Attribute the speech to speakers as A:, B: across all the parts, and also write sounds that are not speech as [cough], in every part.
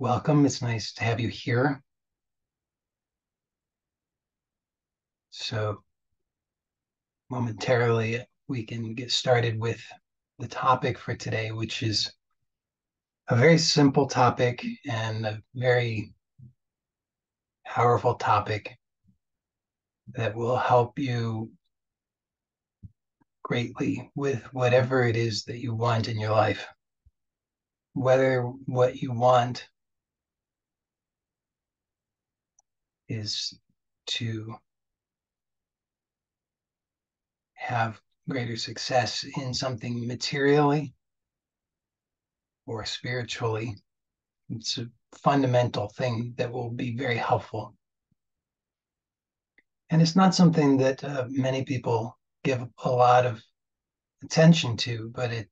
A: welcome. It's nice to have you here. So, momentarily, we can get started with the topic for today, which is a very simple topic and a very powerful topic that will help you greatly with whatever it is that you want in your life. Whether what you want is to have greater success in something materially or spiritually. It's a fundamental thing that will be very helpful. And it's not something that uh, many people give a lot of attention to, but it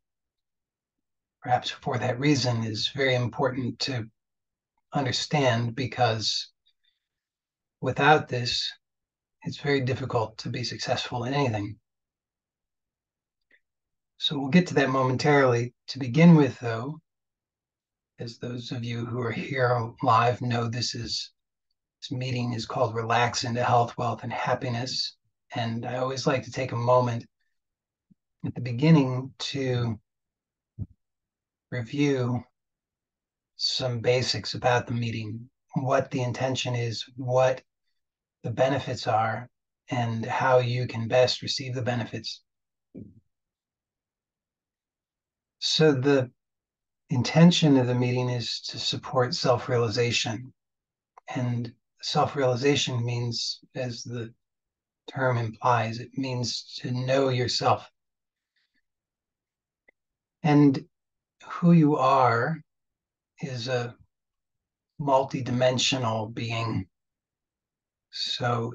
A: perhaps for that reason is very important to understand because without this, it's very difficult to be successful in anything. So we'll get to that momentarily. To begin with, though, as those of you who are here live know, this is this meeting is called Relax into Health, Wealth, and Happiness. And I always like to take a moment at the beginning to review some basics about the meeting, what the intention is, what the benefits are, and how you can best receive the benefits. So, the intention of the meeting is to support self realization. And self realization means, as the term implies, it means to know yourself. And who you are is a multidimensional being. So,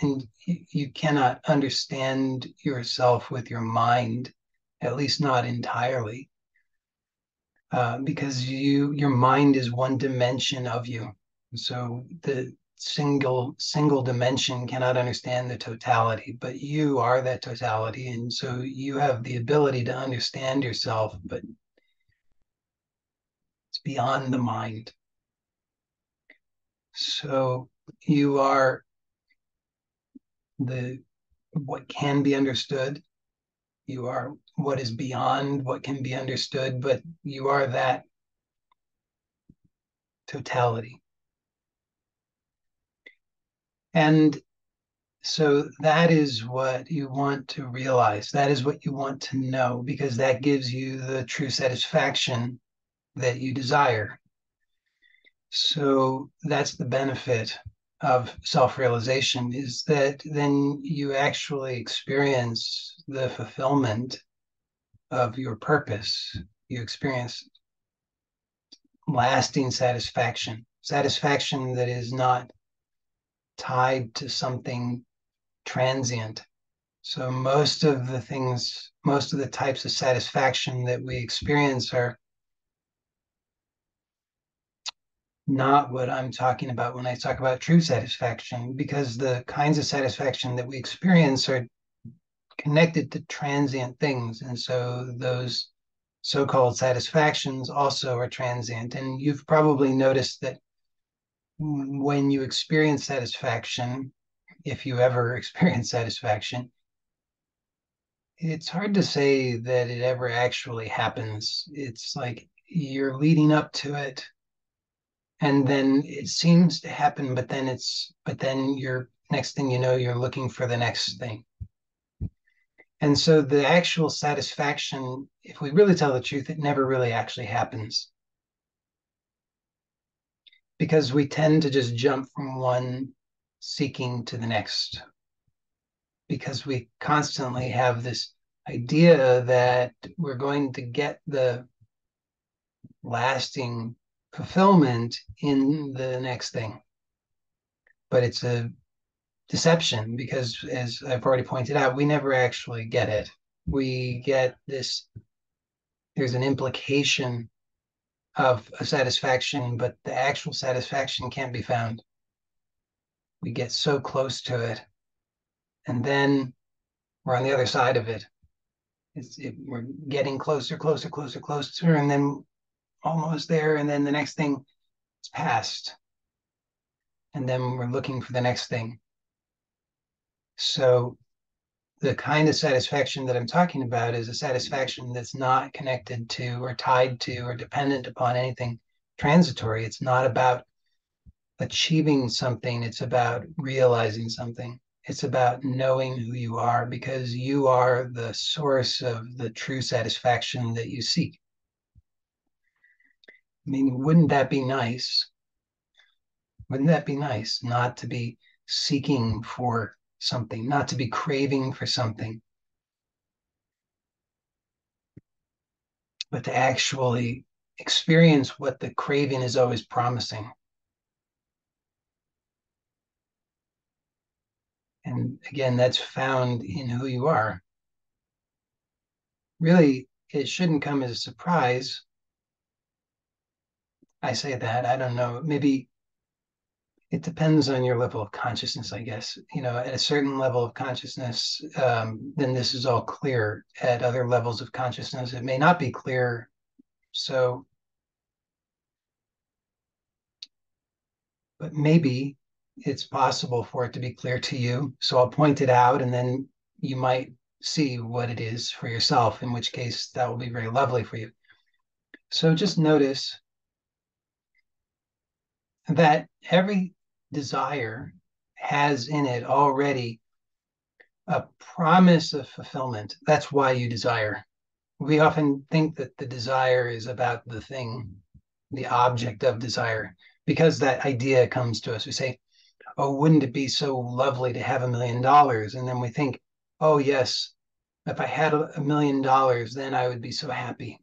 A: and you cannot understand yourself with your mind, at least not entirely, uh, because you your mind is one dimension of you. So the single single dimension cannot understand the totality but you are that totality and so you have the ability to understand yourself but it's beyond the mind so you are the what can be understood you are what is beyond what can be understood but you are that totality and so that is what you want to realize. That is what you want to know because that gives you the true satisfaction that you desire. So that's the benefit of self-realization is that then you actually experience the fulfillment of your purpose. You experience lasting satisfaction, satisfaction that is not tied to something transient. So most of the things, most of the types of satisfaction that we experience are not what I'm talking about when I talk about true satisfaction, because the kinds of satisfaction that we experience are connected to transient things. And so those so called satisfactions also are transient. And you've probably noticed that when you experience satisfaction, if you ever [laughs] experience satisfaction, it's hard to say that it ever actually happens. It's like you're leading up to it and then it seems to happen but then it's but then you're next thing you know you're looking for the next thing. And so the actual satisfaction if we really tell the truth it never really actually happens. Because we tend to just jump from one seeking to the next. Because we constantly have this idea that we're going to get the lasting fulfillment in the next thing. But it's a deception because, as I've already pointed out, we never actually get it. We get this, there's an implication of a satisfaction, but the actual satisfaction can't be found. We get so close to it, and then we're on the other side of it. It, we're getting closer, closer, closer, closer, and then almost there. And then the next thing is past. And then we're looking for the next thing. So the kind of satisfaction that I'm talking about is a satisfaction that's not connected to or tied to or dependent upon anything transitory. It's not about achieving something, it's about realizing something. It's about knowing who you are because you are the source of the true satisfaction that you seek. I mean, wouldn't that be nice? Wouldn't that be nice not to be seeking for something, not to be craving for something, but to actually experience what the craving is always promising. And again, that's found in who you are. Really, it shouldn't come as a surprise. I say that, I don't know, maybe it depends on your level of consciousness, I guess. You know, at a certain level of consciousness, um, then this is all clear. At other levels of consciousness, it may not be clear. So, but maybe it's possible for it to be clear to you. So I'll point it out, and then you might see what it is for yourself, in which case that will be very lovely for you. So just notice that every desire has in it already a promise of fulfillment. That's why you desire. We often think that the desire is about the thing, the object of desire, because that idea comes to us. We say, Oh, wouldn't it be so lovely to have a million dollars? And then we think, Oh, yes, if I had a million dollars, then I would be so happy.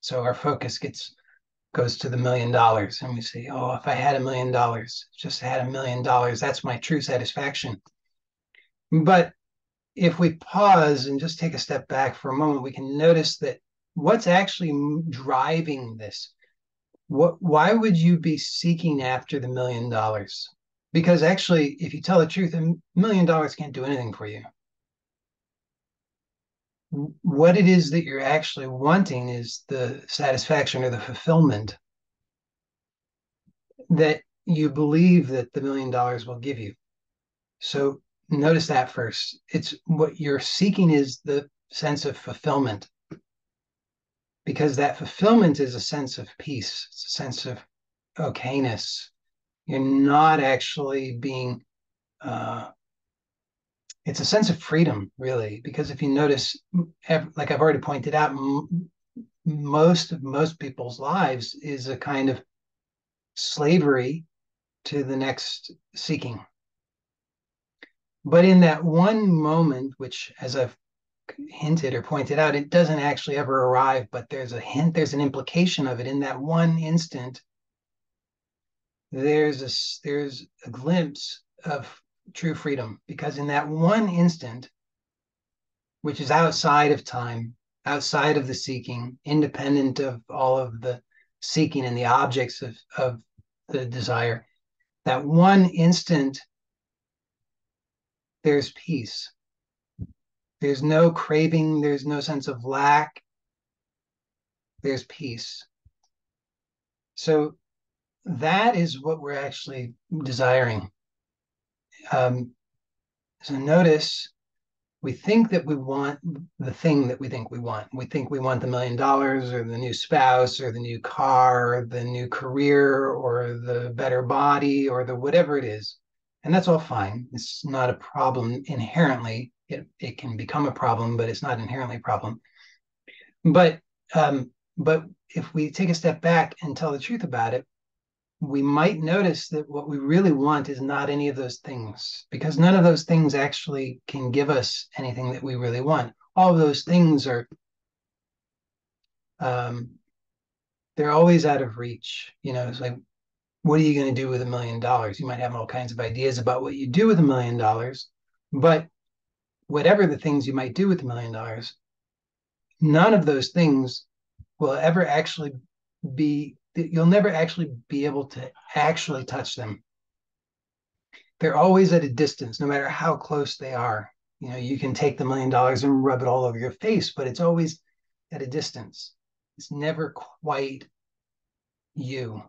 A: So our focus gets goes to the million dollars and we say oh if i had a million dollars just had a million dollars that's my true satisfaction. But if we pause and just take a step back for a moment we can notice that what's actually driving this? What why would you be seeking after the million dollars? Because actually if you tell the truth a million dollars can't do anything for you what it is that you're actually wanting is the satisfaction or the fulfillment that you believe that the million dollars will give you. So notice that first. It's what you're seeking is the sense of fulfillment. Because that fulfillment is a sense of peace, it's a sense of okayness. You're not actually being uh, it's a sense of freedom, really, because if you notice, like I've already pointed out, most of most people's lives is a kind of slavery to the next seeking. But in that one moment, which, as I've hinted or pointed out, it doesn't actually ever arrive, but there's a hint, there's an implication of it in that one instant. There's a there's a glimpse of true freedom because in that one instant, which is outside of time, outside of the seeking, independent of all of the seeking and the objects of, of the desire, that one instant, there's peace. There's no craving, there's no sense of lack, there's peace. So that is what we're actually desiring um, so notice we think that we want the thing that we think we want. We think we want the million dollars or the new spouse or the new car or the new career or the better body or the whatever it is. And that's all fine. It's not a problem inherently. It, it can become a problem, but it's not inherently a problem. But um, but if we take a step back and tell the truth about it, we might notice that what we really want is not any of those things because none of those things actually can give us anything that we really want. All of those things are um, they're always out of reach. You know, it's like, what are you going to do with a million dollars? You might have all kinds of ideas about what you do with a million dollars, but whatever the things you might do with a million dollars, none of those things will ever actually be you'll never actually be able to actually touch them. They're always at a distance, no matter how close they are. You know, you can take the million dollars and rub it all over your face, but it's always at a distance. It's never quite you.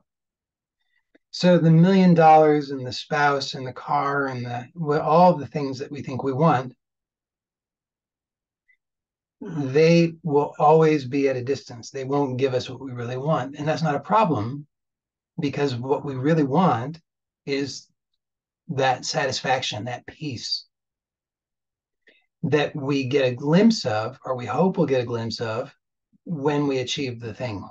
A: So the million dollars and the spouse and the car and the all the things that we think we want, Mm-hmm. they will always be at a distance. They won't give us what we really want. And that's not a problem because what we really want is that satisfaction, that peace that we get a glimpse of, or we hope we'll get a glimpse of when we achieve the thing.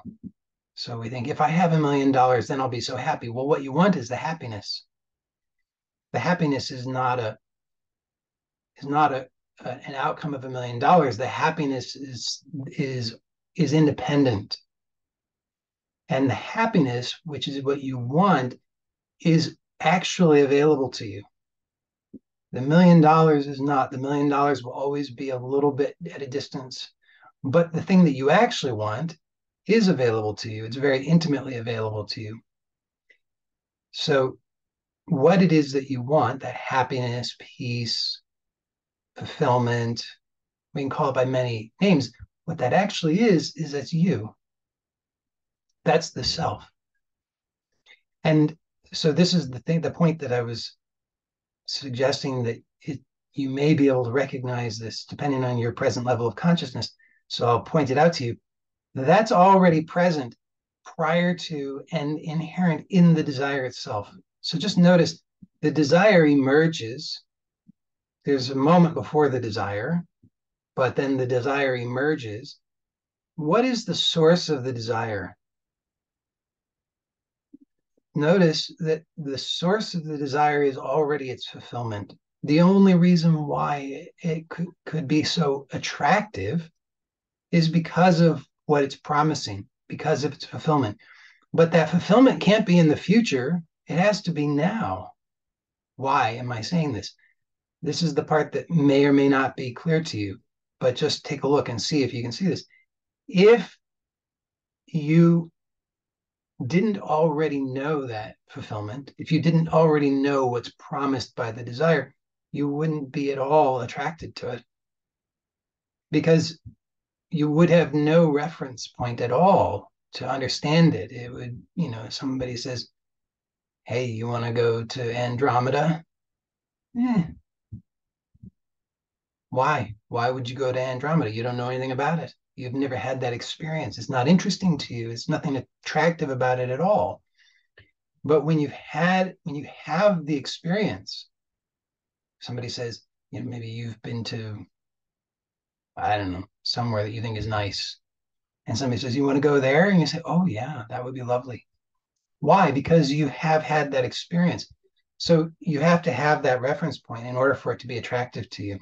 A: So we think if I have a million dollars, then I'll be so happy. Well, what you want is the happiness. The happiness is not a is not a, a an outcome of a million dollars. The happiness is is is independent. And the happiness, which is what you want, is actually available to you. The million dollars is not. The million dollars will always be a little bit at a distance. But the thing that you actually want is available to you. It's very intimately available to you. So, what it is that you want that happiness, peace, fulfillment we can call it by many names. What that actually is, is that's you. That's the self. And so, this is the thing, the point that I was suggesting that it, you may be able to recognize this depending on your present level of consciousness. So, I'll point it out to you that's already present prior to and inherent in the desire itself. So just notice the desire emerges. There's a moment before the desire, but then the desire emerges. What is the source of the desire? Notice that the source of the desire is already its fulfillment. The only reason why it could, could be so attractive is because of what it's promising because of its fulfillment. But that fulfillment can't be in the future, it has to be now. Why am I saying this? This is the part that may or may not be clear to you, but just take a look and see if you can see this. If you didn't already know that fulfillment, if you didn't already know what's promised by the desire, you wouldn't be at all attracted to it. Because you would have no reference point at all to understand it. It would, you know, somebody says, Hey, you want to go to Andromeda? Eh. Why? Why would you go to Andromeda? You don't know anything about it. You've never had that experience. It's not interesting to you. It's nothing attractive about it at all. But when you've had, when you have the experience, somebody says, you know, maybe you've been to I don't know, somewhere that you think is nice. And somebody says, You want to go there? And you say, Oh, yeah, that would be lovely. Why? Because you have had that experience. So you have to have that reference point in order for it to be attractive to you.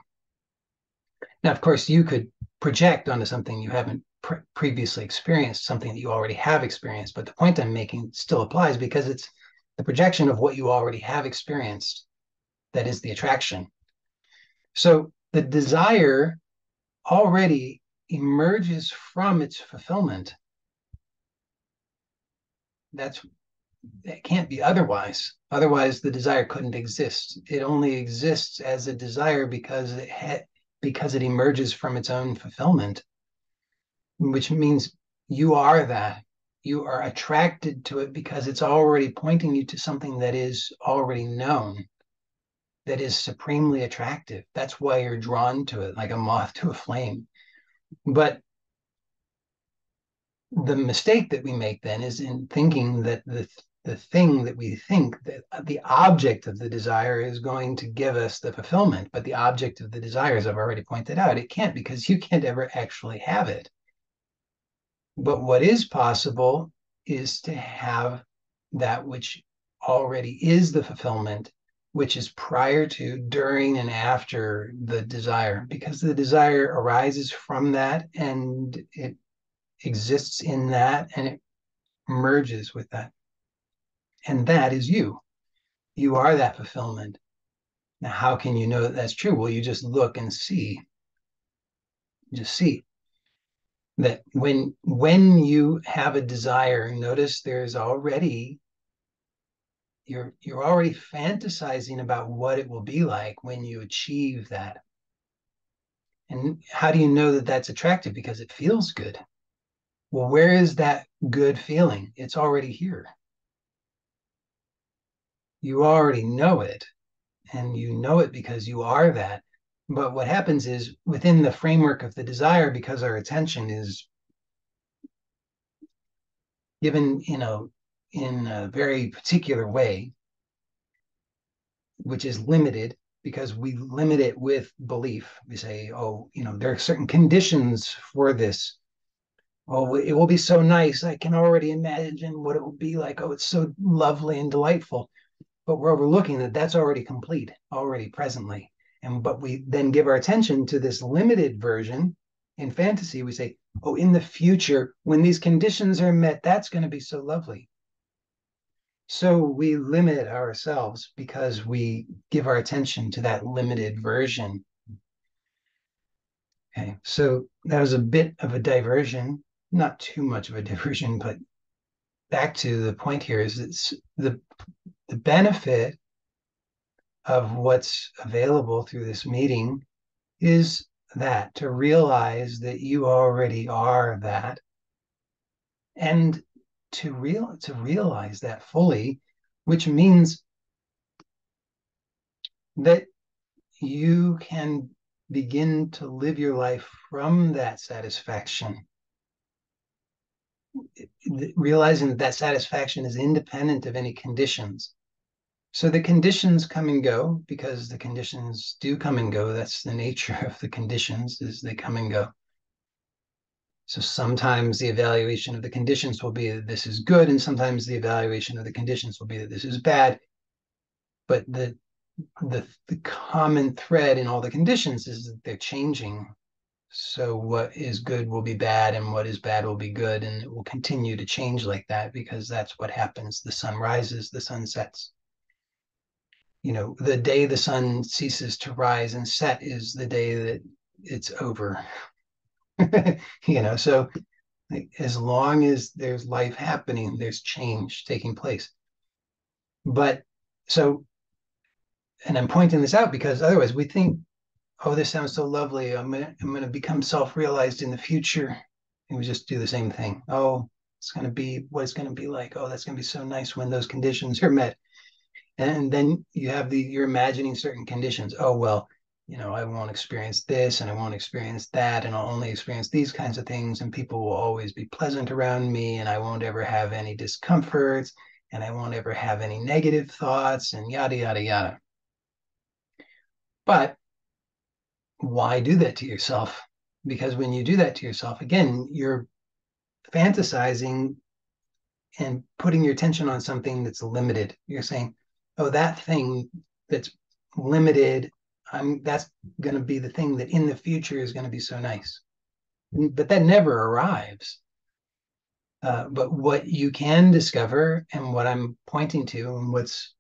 A: Now, of course, you could project onto something you haven't pre- previously experienced, something that you already have experienced. But the point I'm making still applies because it's the projection of what you already have experienced that is the attraction. So the desire already emerges from its fulfillment. That's it can't be otherwise. Otherwise, the desire couldn't exist. It only exists as a desire because it ha- because it emerges from its own fulfillment, which means you are that. You are attracted to it because it's already pointing you to something that is already known that is supremely attractive. That's why you're drawn to it like a moth to a flame. But the mistake that we make then is in thinking that the the thing that we think that uh, the object of the desire is going to give us the fulfillment but the object of the desire as i've already pointed out it can't because you can't ever actually have it but what is possible is to have that which already is the fulfillment which is prior to, during, and after the desire, because the desire arises from that and it exists in that and it merges with that. And that is you. You are that fulfillment. Now, how can you know that that's true? Well, you just look and see. Just see that when when you have a desire, notice there's already you're you're already fantasizing about what it will be like when you achieve that and how do you know that that's attractive because it feels good well where is that good feeling. It's already here. You already know it, and you know it because you are that. But what happens is within the framework of the desire, because our attention is given, you know, in a very particular way, which is limited because we limit it with belief. We say, oh, you know, there are certain conditions for this. Oh, it will be so nice. I can already imagine what it will be like. Oh, it's so lovely and delightful. But we're overlooking that that's already complete, already presently. And but we then give our attention to this limited version in fantasy. We say, oh, in the future, when these conditions are met, that's going to be so lovely. So we limit ourselves because we give our attention to that limited version. Okay, so that was a bit of a diversion, not too much of a [laughs] diversion, but back to the point here is it's the the benefit of what's available through this meeting is that to realize that you already are that and to real to realize that fully, which means that you can begin to live your life from that satisfaction. Realizing that that satisfaction is independent of any conditions so the conditions come and go because the conditions do come and go that's the nature of the conditions is they come and go so sometimes the evaluation of the conditions will be that this is good, and sometimes the evaluation of the conditions will be that this is bad. But the the, the common thread in all the conditions is that they're changing. So what is good will be bad, and what is bad will be good, and it will continue to change like that because that's what happens. The sun rises, the sun sets. You know, the day the sun ceases to rise and set is the day that it's over. [laughs] you know, so as long as there's life happening, there's change taking place. But so, and I'm pointing this out because otherwise we think, oh, this sounds so lovely. I'm gonna, I'm gonna become self-realized in the future. And we just do the same thing. Oh, it's gonna be what it's gonna be like. Oh, that's gonna be so nice when those conditions are met. And then you have the you're imagining certain conditions. Oh well, you know, I won't experience this and I won't experience that, and I'll only experience these kinds of things, and people will always be pleasant around me, and I won't ever have any discomforts, and I won't ever have any negative thoughts, and yada, yada, yada. But why do that to yourself? Because when you do that to yourself, again, you're fantasizing and putting your attention on something that's limited. You're saying, oh, that thing that's limited I'm that's going to be the thing that in the future is going to be so nice. But that never arrives. Uh, but what you can discover and what I'm pointing to and what's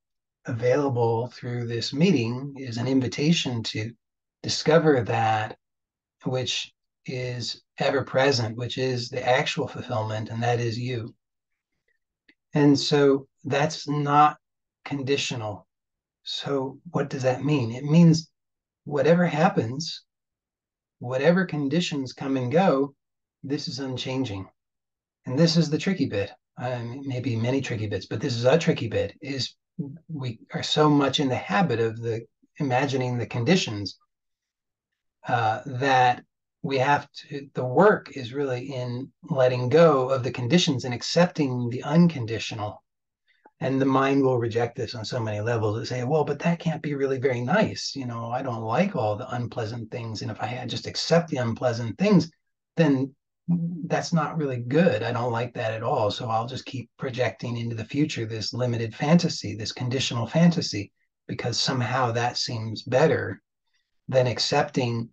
A: available through this meeting is an invitation to discover that which is ever present, which is the actual fulfillment, and that is you. And so that's not conditional. So, what does that mean? It means whatever happens, whatever conditions come and go, this is unchanging. And this is the tricky bit. Um, maybe many tricky bits, but this is a tricky bit. Is we are so much in the habit of the imagining the conditions uh, that we have to. The work is really in letting go of the conditions and accepting the unconditional and the mind will reject this on so many levels and say well but that can't be really very nice. You know i don't like all the unpleasant things and if i had just accept the unpleasant things then that's not really good. I don't like that at all. So i'll just keep projecting into the future this limited fantasy this conditional fantasy because somehow that seems better than accepting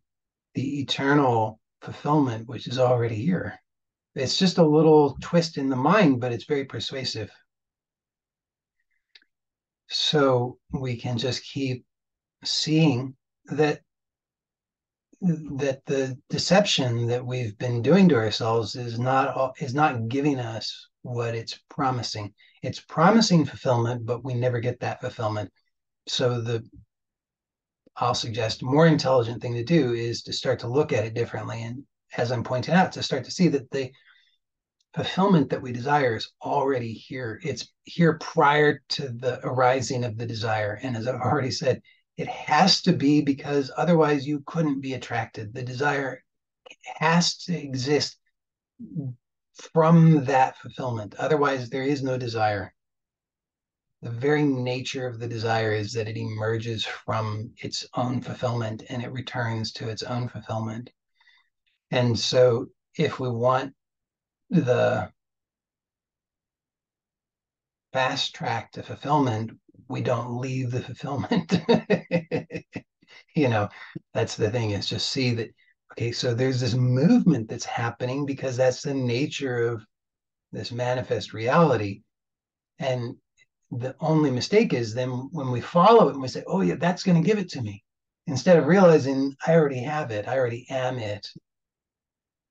A: the eternal fulfillment which is already here. It's just a little twist in the mind but it's very persuasive so we can just keep seeing that that the deception that we've been doing to ourselves is not is not giving us what it's promising. It's promising fulfillment but we never get that fulfillment. So the i'll suggest more intelligent thing to do is to start to look at it differently and as i'm pointing out to start to see that the fulfillment that we desire is already here. It's here prior to the arising of the desire. And as I've already said, it has to be because otherwise you couldn't be attracted. The desire has to exist from that fulfillment. Otherwise, there is no desire. The very nature of the desire is that it emerges from its own fulfillment and it returns to its own fulfillment. And so, if we want the fast track to fulfillment, we don't leave the fulfillment. [laughs] you know, that's the thing is just see that, okay, so there's this movement that's happening because that's the nature of this manifest reality. And the only mistake is then when we follow it and we say, oh, yeah, that's going to give it to me, instead of realizing I already have it, I already am it.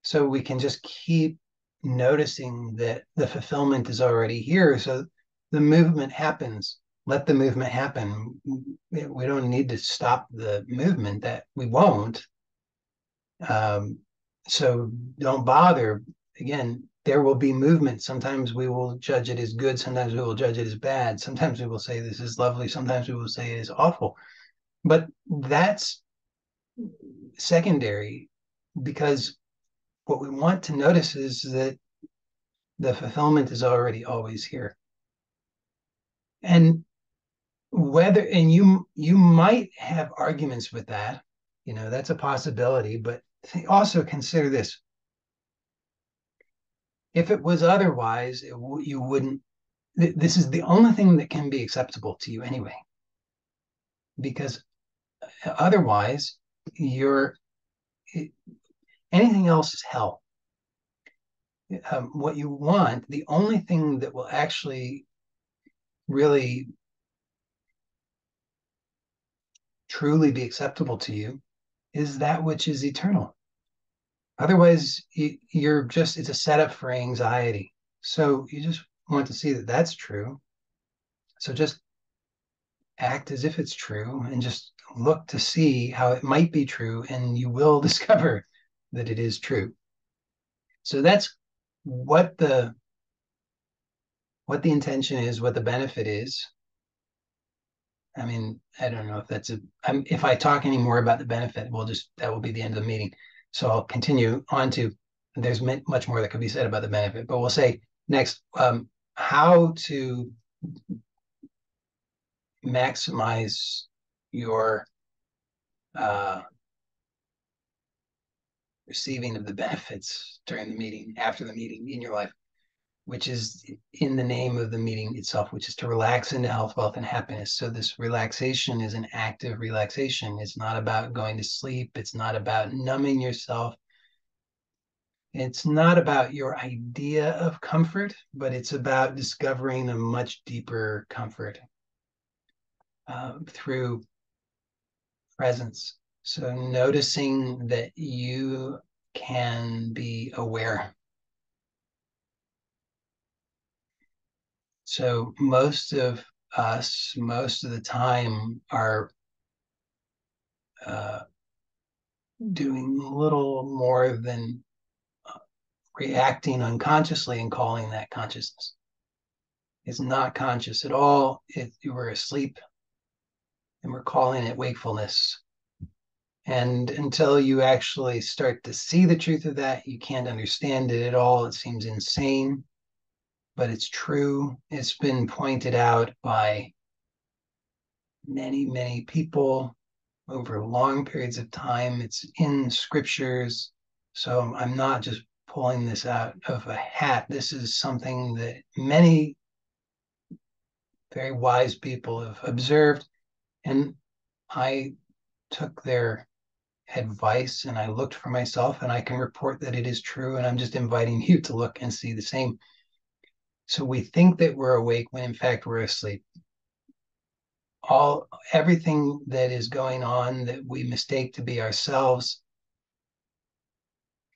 A: So we can just keep noticing that the fulfillment is already here. So the movement happens. Let the movement happen. We don't need to stop the movement that we won't. Um, so don't bother. Again, there will be movement. Sometimes we will judge it as good. Sometimes we will judge it as bad. Sometimes we will say this is lovely. Sometimes we will say it is awful. But that's secondary because what we want to notice is that the fulfillment is already always here. And whether and you you might have arguments with that, you know, that's a possibility, but also consider this. If it was otherwise, it, you wouldn't this is the only thing that can be acceptable to you anyway. Because uh, otherwise, you're anything else is hell. Um, what you want, the only thing that will actually really truly be acceptable to you is that which is eternal. Otherwise, you're just, it's a setup for anxiety. So you just want to see that that's true. So just act as if it's true and just look to see how it might be true, and you will [laughs] discover that it is true. So that's what the what the intention is, what the benefit is. I mean, I don't know if that's a. I'm, if I talk any more about the benefit, we'll just that will be the end of the meeting. So I'll continue on to. There's much more that could be said about the benefit, but we'll say next um, how to maximize your uh, receiving of the benefits during the meeting, after the meeting, in your life, which is in the name of the meeting itself, which is to relax into health, wealth, and happiness. So this relaxation is an active relaxation. It's not about going to sleep. It's not about numbing yourself. It's not about your idea of comfort, but it's about discovering a much deeper comfort uh, through presence so noticing that you can be aware. So most of us, most of the time, are uh, doing little more than uh, reacting unconsciously and calling that consciousness. It's not conscious at all. It, you were asleep and we're calling it wakefulness. And until you actually start to see the truth of that, you can't understand it at all. It seems insane, but it's true. It's been pointed out by many, many people over long periods of time. It's in scriptures. So I'm not just pulling this out of a hat. This is something that many very wise people have observed. And I took their advice and I looked for myself and I can report that it is true. And I'm just inviting you to look and see the same. So we think that we're awake when in fact we're asleep. All everything that is going on that we mistake to be ourselves,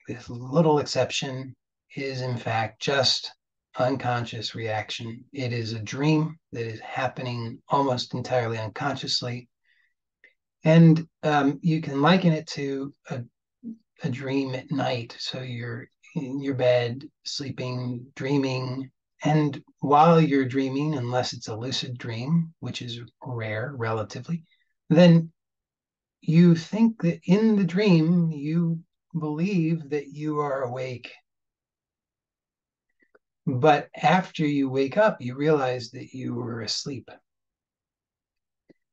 A: with little exception, is in fact just unconscious reaction. It is a dream that is happening almost entirely unconsciously and um, you can liken it to a, a dream at night. So you're in your bed, sleeping, dreaming. And while you're dreaming, unless it's a lucid dream, which is rare relatively, then you think that in the dream you believe that you are awake. But after you wake up, you realize that you were asleep.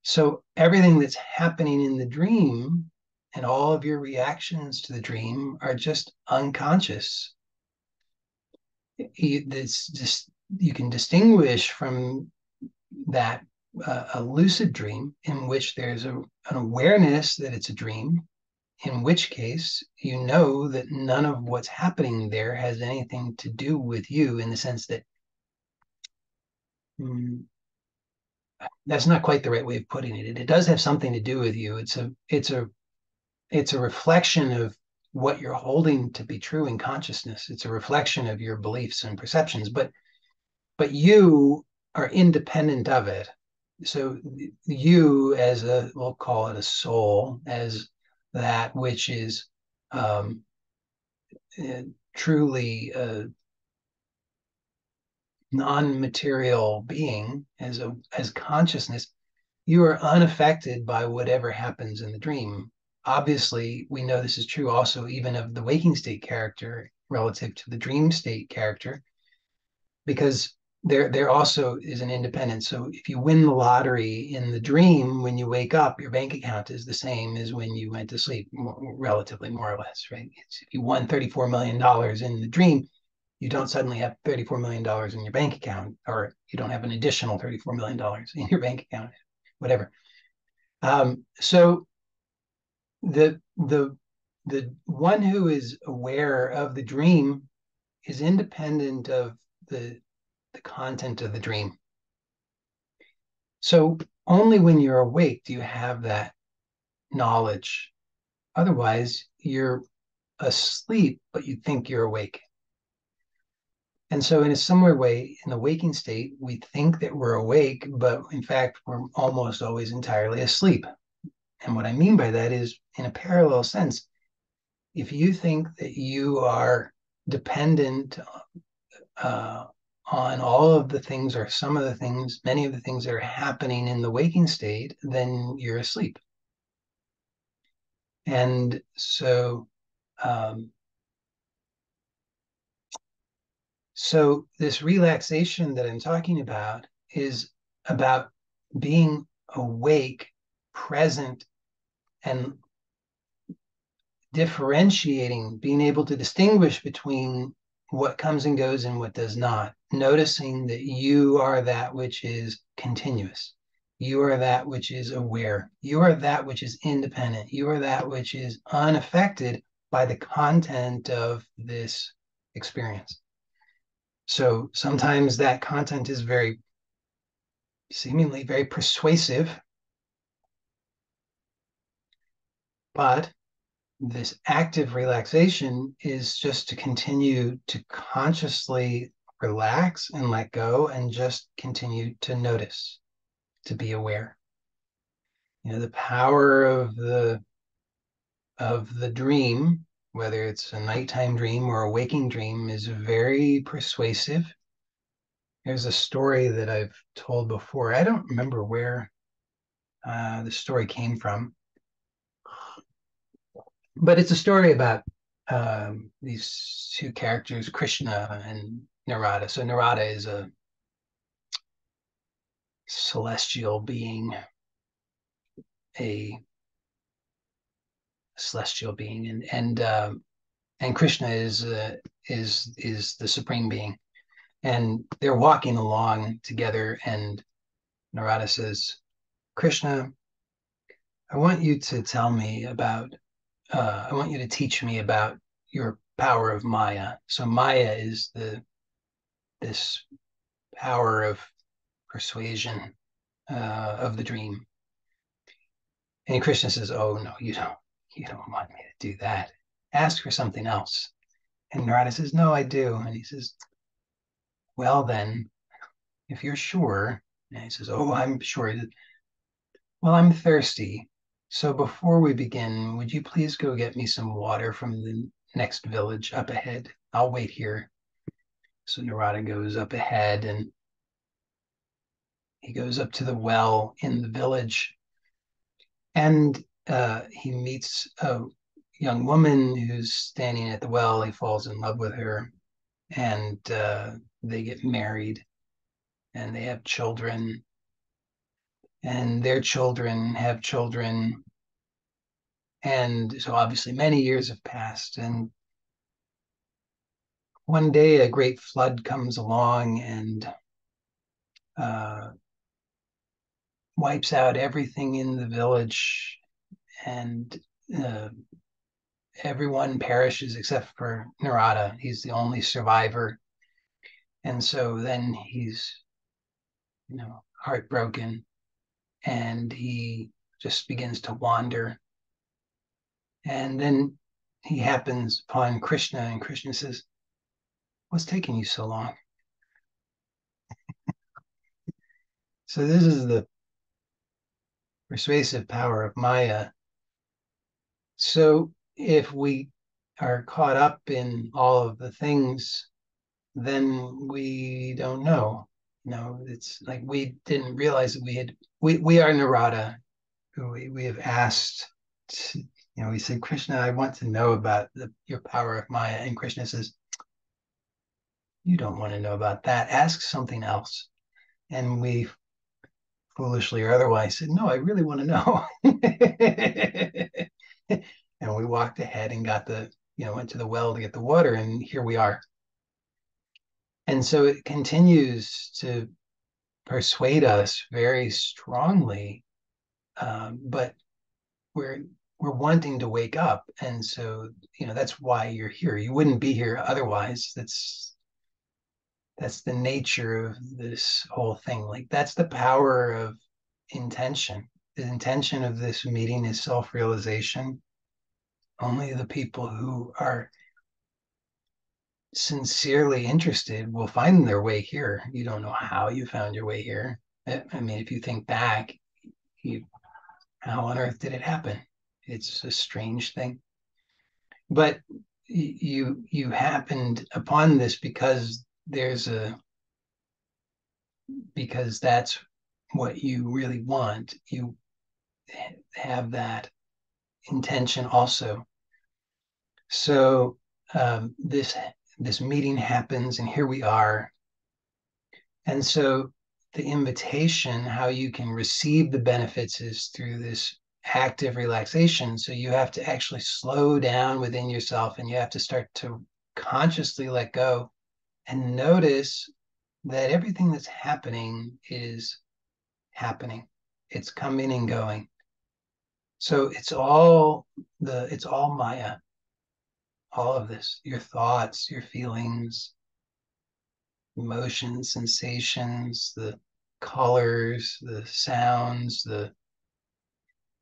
A: So everything that's happening in the dream and all of your reactions to the dream are just unconscious. It's just you can distinguish from that uh, a lucid dream in which there's a, an awareness that it's a dream, in which case you know that none of what's happening there has anything to do with you in the sense that mm, that's not quite the right way of putting it. it. It does have something to do with you. It's a it's a it's a reflection of what you're holding to be true in consciousness. It's a reflection of your beliefs and perceptions, but but you are independent of it. So you, as a we'll call it a soul, as that which is um, uh, truly a non-material being, as a as consciousness, you are unaffected by whatever happens in the dream. Obviously we know this is true also even of the waking state character relative to the dream state character because there there also is an independence. So if you win the lottery in the dream when you wake up your bank account is the same as when you went to sleep more, relatively more or less right? It's, if you won 34 million dollars in the dream you don't suddenly have 34 million dollars in your bank account or you don't have an additional 34 million dollars in your bank account whatever. Um, so the the the one who is aware of the dream is independent of the the content of the dream. So only when you're awake do you have that knowledge. Otherwise you're asleep but you think you're awake and so in a similar way in the waking state we think that we're awake but in fact we're almost always entirely asleep and what I mean by that is, in a parallel sense, if you think that you are dependent uh, on all of the things or some of the things, many of the things that are happening in the waking state, then you're asleep. And so, um, so this relaxation that I'm talking about is about being awake, present, and differentiating, being able to distinguish between what comes and goes and what does not, noticing that you are that which is continuous. You are that which is aware. You are that which is independent. You are that which is unaffected by the content of this experience. So sometimes that content is very, seemingly very persuasive But this active relaxation is just to continue to consciously relax and let go and just continue to notice, to be aware. You know, the power of the of the dream, whether it's a nighttime dream or a waking dream, is very persuasive. There's a story that I've told before. I don't remember where uh, the story came from, but it's a story about um, these two characters, Krishna and Narada. So Narada is a celestial being, a celestial being, and and um, and Krishna is uh, is is the supreme being, and they're walking along together, and Narada says, "Krishna, I want you to tell me about uh, I want you to teach me about your power of Maya. So Maya is the this power of persuasion uh, of the dream. And Krishna says, "Oh no, you don't. You don't want me to do that. Ask for something else." And Narada says, "No, I do." And he says, "Well then, if you're sure," and he says, "Oh, I'm sure." Well, I'm thirsty. So before we begin, would you please go get me some water from the next village up ahead. I'll wait here. So Narada goes up ahead and he goes up to the well in the village and uh, he meets a young woman who's standing at the well. He falls in love with her and uh, they get married and they have children. And their children have children. And so obviously many years have passed and one day a great flood comes along and uh, wipes out everything in the village and uh, everyone perishes except for Narada. He's the only survivor. And so then he's, you know, heartbroken and he just begins to wander. And then he happens upon Krishna, and Krishna says, What's taking you so long? [laughs] so, this is the persuasive power of Maya. So, if we are caught up in all of the things, then we don't know. Know, it's like we didn't realize that we had we we are Narada. We we have asked to, you know, we said, Krishna, I want to know about the, your power of Maya. And Krishna says, You don't want to know about that. Ask something else. And we foolishly or otherwise said, No, I really want to know. [laughs] [laughs] and we walked ahead and got the, you know, went to the well to get the water, and here we are. And so it continues to persuade us very strongly, um, but we're we're wanting to wake up, and so you know that's why you're here. You wouldn't be here otherwise. That's that's the nature of this whole thing. Like that's the power of intention. The intention of this meeting is self-realization only the people who are sincerely interested will find their way here. You don't know how you found your way here. I mean, if you think back, you, how on earth did it happen? It's a strange thing. But you you happened upon this because there's a because that's what you really want. You have that intention also. So um, this this meeting happens, and here we are. And so the invitation, how you can receive the benefits, is through this active relaxation. So you have to actually slow down within yourself, and you have to start to consciously let go and notice that everything that's happening is happening. It's coming and going. So it's all the it's all Maya. All of this, your thoughts, your feelings, emotions, sensations, the colors, the sounds, the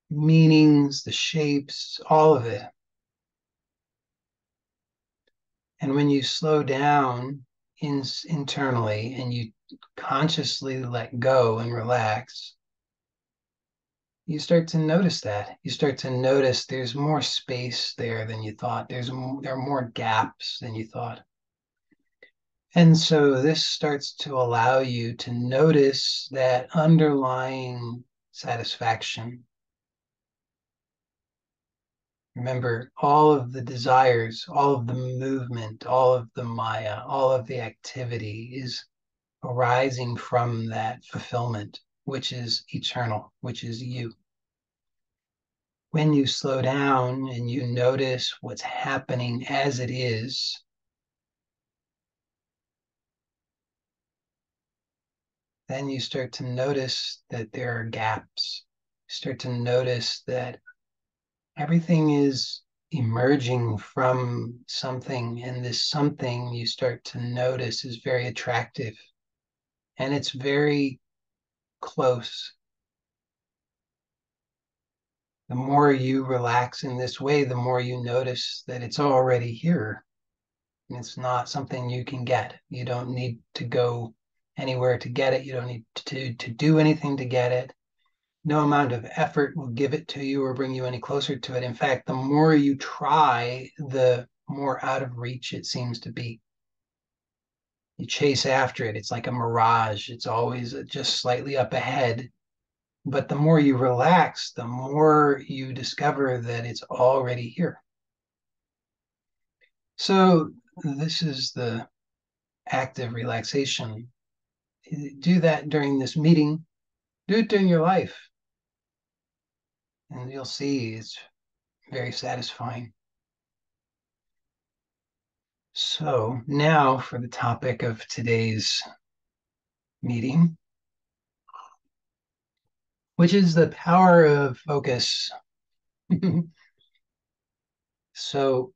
A: meanings, the shapes, all of it. And when you slow down in, internally and you consciously let go and relax, you start to notice that. You start to notice there's more space there than you thought. There's there are more gaps than you thought. And so this starts to allow you to notice that underlying satisfaction. Remember all of the desires all of the movement all of the maya all of the activity is arising from that fulfillment which is eternal, which is you. When you slow down and you notice what's happening as it is, then you start to notice that there are gaps. You start to notice that everything is emerging from something, and this something you start to notice is very attractive. And it's very close. The more you relax in this way, the more you notice that it's already here. It's not something you can get. You don't need to go anywhere to get it. You don't need to, to do anything to get it. No amount of effort will give it to you or bring you any closer to it. In fact, the more you try, the more out of reach it seems to be. You chase after it, it's like a mirage. It's always uh, just slightly up ahead. But the more you relax, the more you discover that it's already here. So, this is the active relaxation. Do that during this meeting, do it during your life. And you'll see it's very satisfying. So, now for the topic of today's meeting, which is the power of focus. [laughs] so,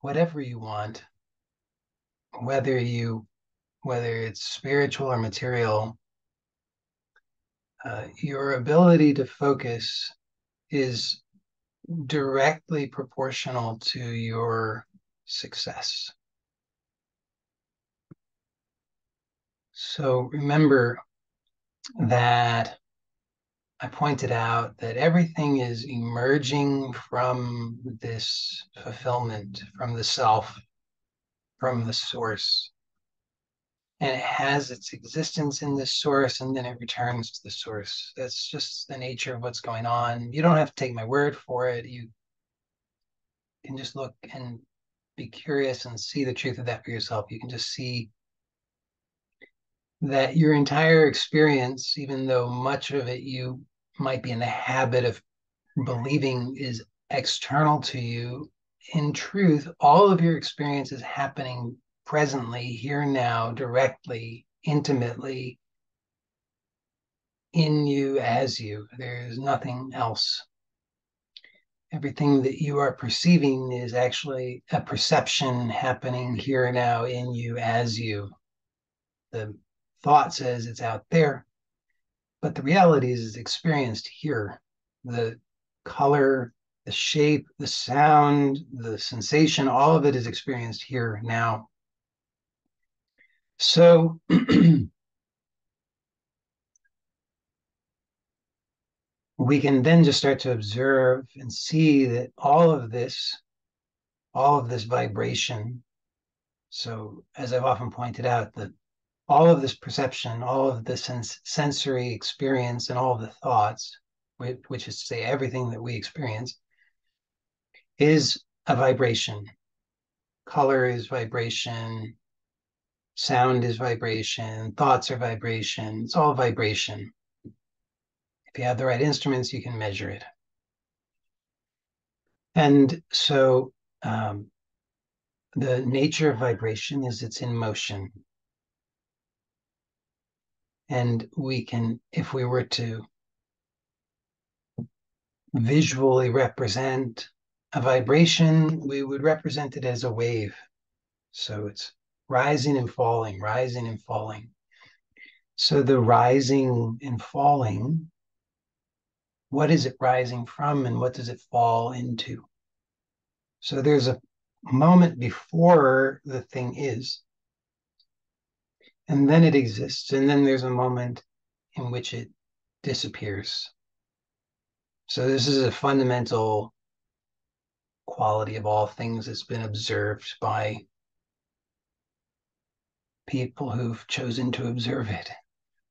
A: whatever you want, whether you whether it's spiritual or material, uh, your ability to focus is directly proportional to your success. So remember that I pointed out that everything is emerging from this fulfillment, from the self, from the source. And it has its existence in this source and then it returns to the source. That's just the nature of what's going on. You don't have to take my word for it. You can just look and be curious and see the truth of that for yourself. You can just see that your entire experience, even though much of it you might be in the habit of believing is external to you, in truth, all of your experience is happening presently, here now, directly, intimately, in you as you. There's nothing else everything that you are perceiving is actually a perception happening here now in you as you. The thought says it's out there, but the reality is it's experienced here. The color, the shape, the sound, the sensation, all of it is experienced here now. So [clears throat] we can then just start to observe and see that all of this, all of this vibration. So, as I've often pointed out, that all of this perception, all of the sens- sensory experience, and all of the thoughts, which, which is to say, everything that we experience, is a vibration. Color is vibration, sound is vibration, thoughts are vibration, it's all vibration. If you have the right instruments, you can measure it. And so um, the nature of vibration is it's in motion. And we can, if we were to visually represent a vibration, we would represent it as a wave. So it's rising and falling, rising and falling. So the rising and falling what is it rising from and what does it fall into? So there's a moment before the thing is, and then it exists, and then there's a moment in which it disappears. So this is a fundamental quality of all things that's been observed by people who've chosen to observe it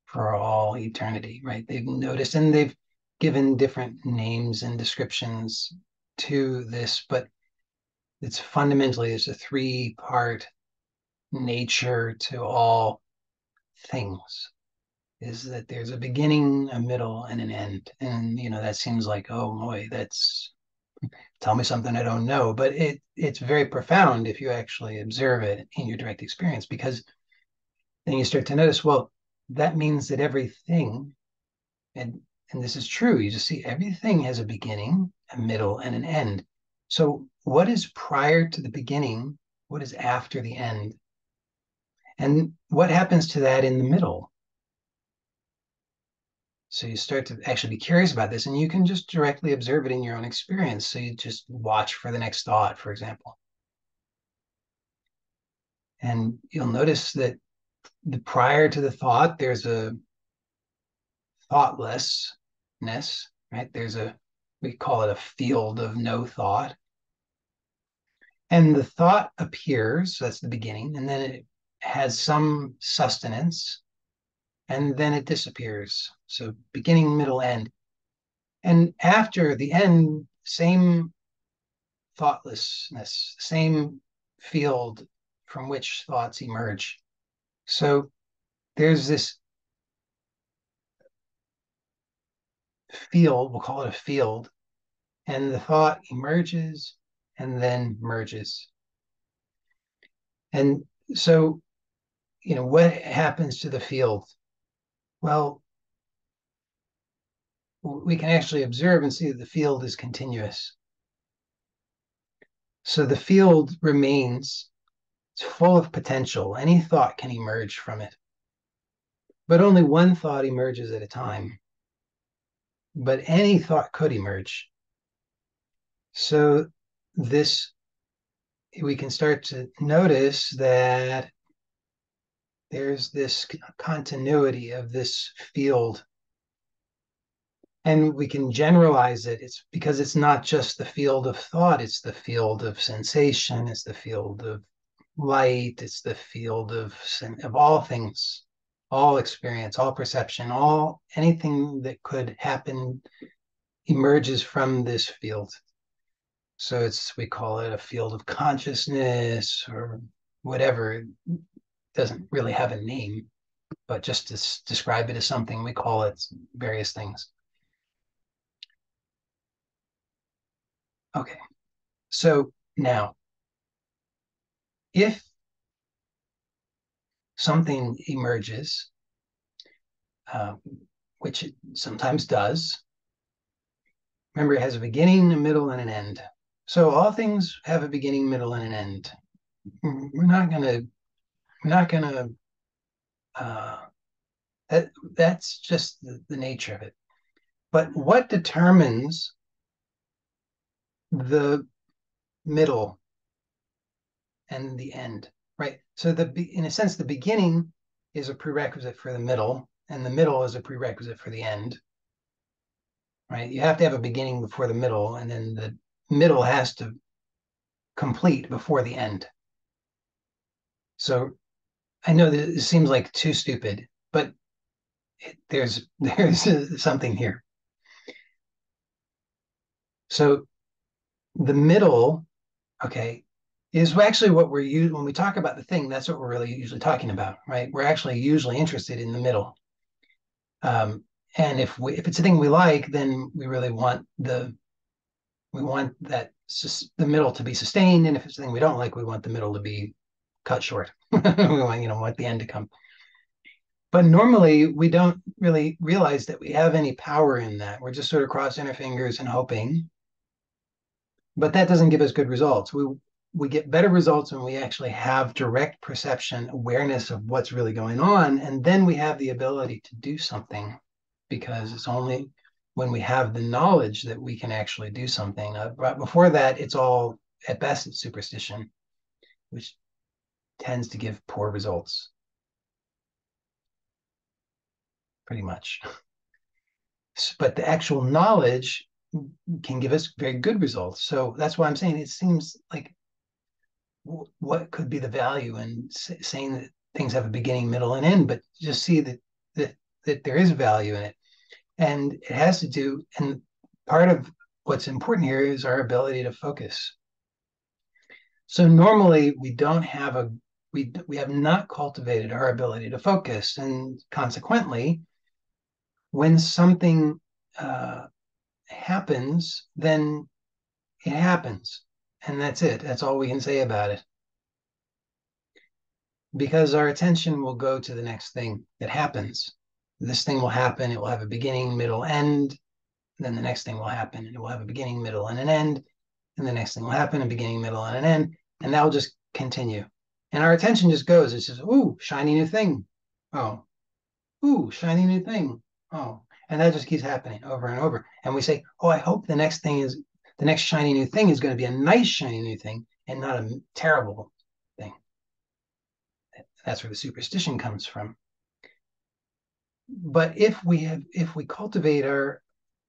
A: for all eternity, right? They've noticed and they've given different names and descriptions to this, but it's fundamentally it's a three part nature to all things is that there's a beginning a middle and an end. And you know that seems like oh boy that's tell me something i don't know. But it it's very profound if you actually observe it in your direct experience because then you start to notice well that means that everything and and this is true. You just see everything has a beginning, a middle, and an end. So, what is prior to the beginning? What is after the end? And what happens to that in the middle? So, you start to actually be curious about this, and you can just directly observe it in your own experience. So, you just watch for the next thought, for example. And you'll notice that the prior to the thought, there's a thoughtless right? There's a, we call it a field of no thought. And the thought appears, so that's the beginning, and then it has some sustenance, and then it disappears. So beginning, middle, end. And after the end, same thoughtlessness, same field from which thoughts emerge. So there's this field, we'll call it a field, and the thought emerges and then merges. And so, you know, what happens to the field? Well, we can actually observe and see that the field is continuous. So the field remains, it's full of potential. Any thought can emerge from it. But only one thought emerges at a time. But any thought could emerge. So this, we can start to notice that there's this continuity of this field. And we can generalize it. It's because it's not just the field of thought it's the field of sensation it's the field of light it's the field of of all things all experience all perception all anything that could happen emerges from this field. So it's we call it a field of consciousness or whatever. It doesn't really have a name but just to describe it as something we call it various things. Okay, so now, if something emerges, uh, which it sometimes does, remember it has a beginning, a middle, and an end. So all things have a beginning, middle, and an end. We're not gonna, we're not gonna. Uh, that that's just the, the nature of it. But what determines the middle and the end, right? So the in a sense, the beginning is a prerequisite for the middle, and the middle is a prerequisite for the end. Right? You have to have a beginning before the middle, and then the middle has to complete before the end. So I know that it seems like too stupid, but it, there's [laughs] there's something here. So the middle, okay, is actually what we're using when we talk about the thing. That's what we're really usually talking about, right? We're actually usually interested in the middle. Um, and if we if it's a thing we like, then we really want the we want that the middle to be sustained, and if it's a thing we don't like, we want the middle to be cut short. [laughs] we want you know want the end to come. But normally we don't really realize that we have any power in that. We're just sort of crossing our fingers and hoping but that doesn't give us good results. We we get better results when we actually have direct perception, awareness of what's really going on, and then we have the ability to do something because it's only when we have the knowledge that we can actually do something. Uh, but before that, it's all at best it's superstition, which tends to give poor results. Pretty much. But the actual knowledge can give us very good results. So that's why I'm saying it seems like what could be the value in saying that things have a beginning, middle, and end, but just see that that that there is value in it, and it has to do. And part of what's important here is our ability to focus. So normally we don't have a we we have not cultivated our ability to focus, and consequently, when something uh, happens, then it happens. And that's it. That's all we can say about it. Because our attention will go to the next thing that happens. This thing will happen. It will have a beginning, middle, end. Then the next thing will happen. And it will have a beginning, middle, and an end. And the next thing will happen, a beginning, middle, and an end. And that will just continue. And our attention just goes. It says, ooh, shiny new thing. Oh, ooh, shiny new thing. Oh, and that just keeps happening over and over. And we say, oh, I hope the next thing is the next shiny new thing is going to be a nice shiny new thing and not a terrible thing. That's where the superstition comes from. But if we have if we cultivate our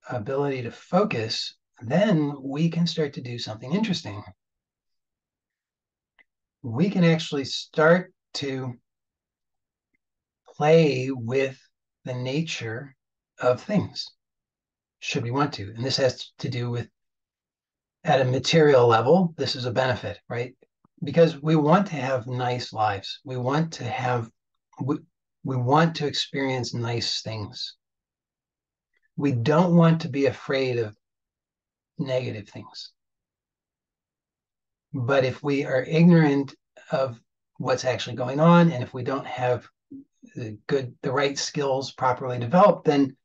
A: ability to focus, then we can start to do something interesting. we can actually start to play with the nature of things, should we want to. And this has to do with at a material level, this is a benefit, right? Because we want to have nice lives. We want to have, we, we want to experience nice things. We don't want to be afraid of negative things. But if we are ignorant of what's actually going on, and if we don't have the good, the right skills properly developed, then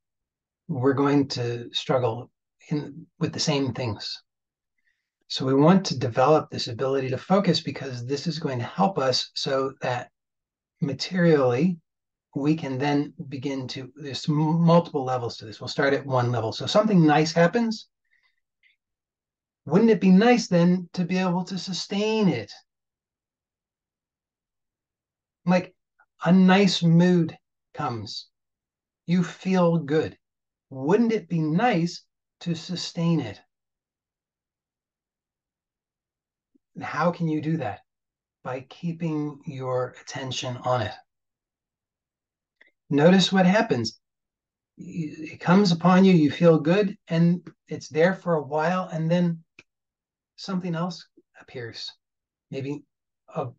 A: we're going to struggle in with the same things. So we want to develop this ability to focus because this is going to help us so that materially we can then begin to there's multiple levels to this. We'll start at one level. So something nice happens. Wouldn't it be nice then to be able to sustain it? Like a nice mood comes. You feel good. Wouldn't it be nice to sustain it? How can you do that? By keeping your attention on it. Notice what happens. It comes upon you, you feel good, and it's there for a while, and then something else appears. Maybe a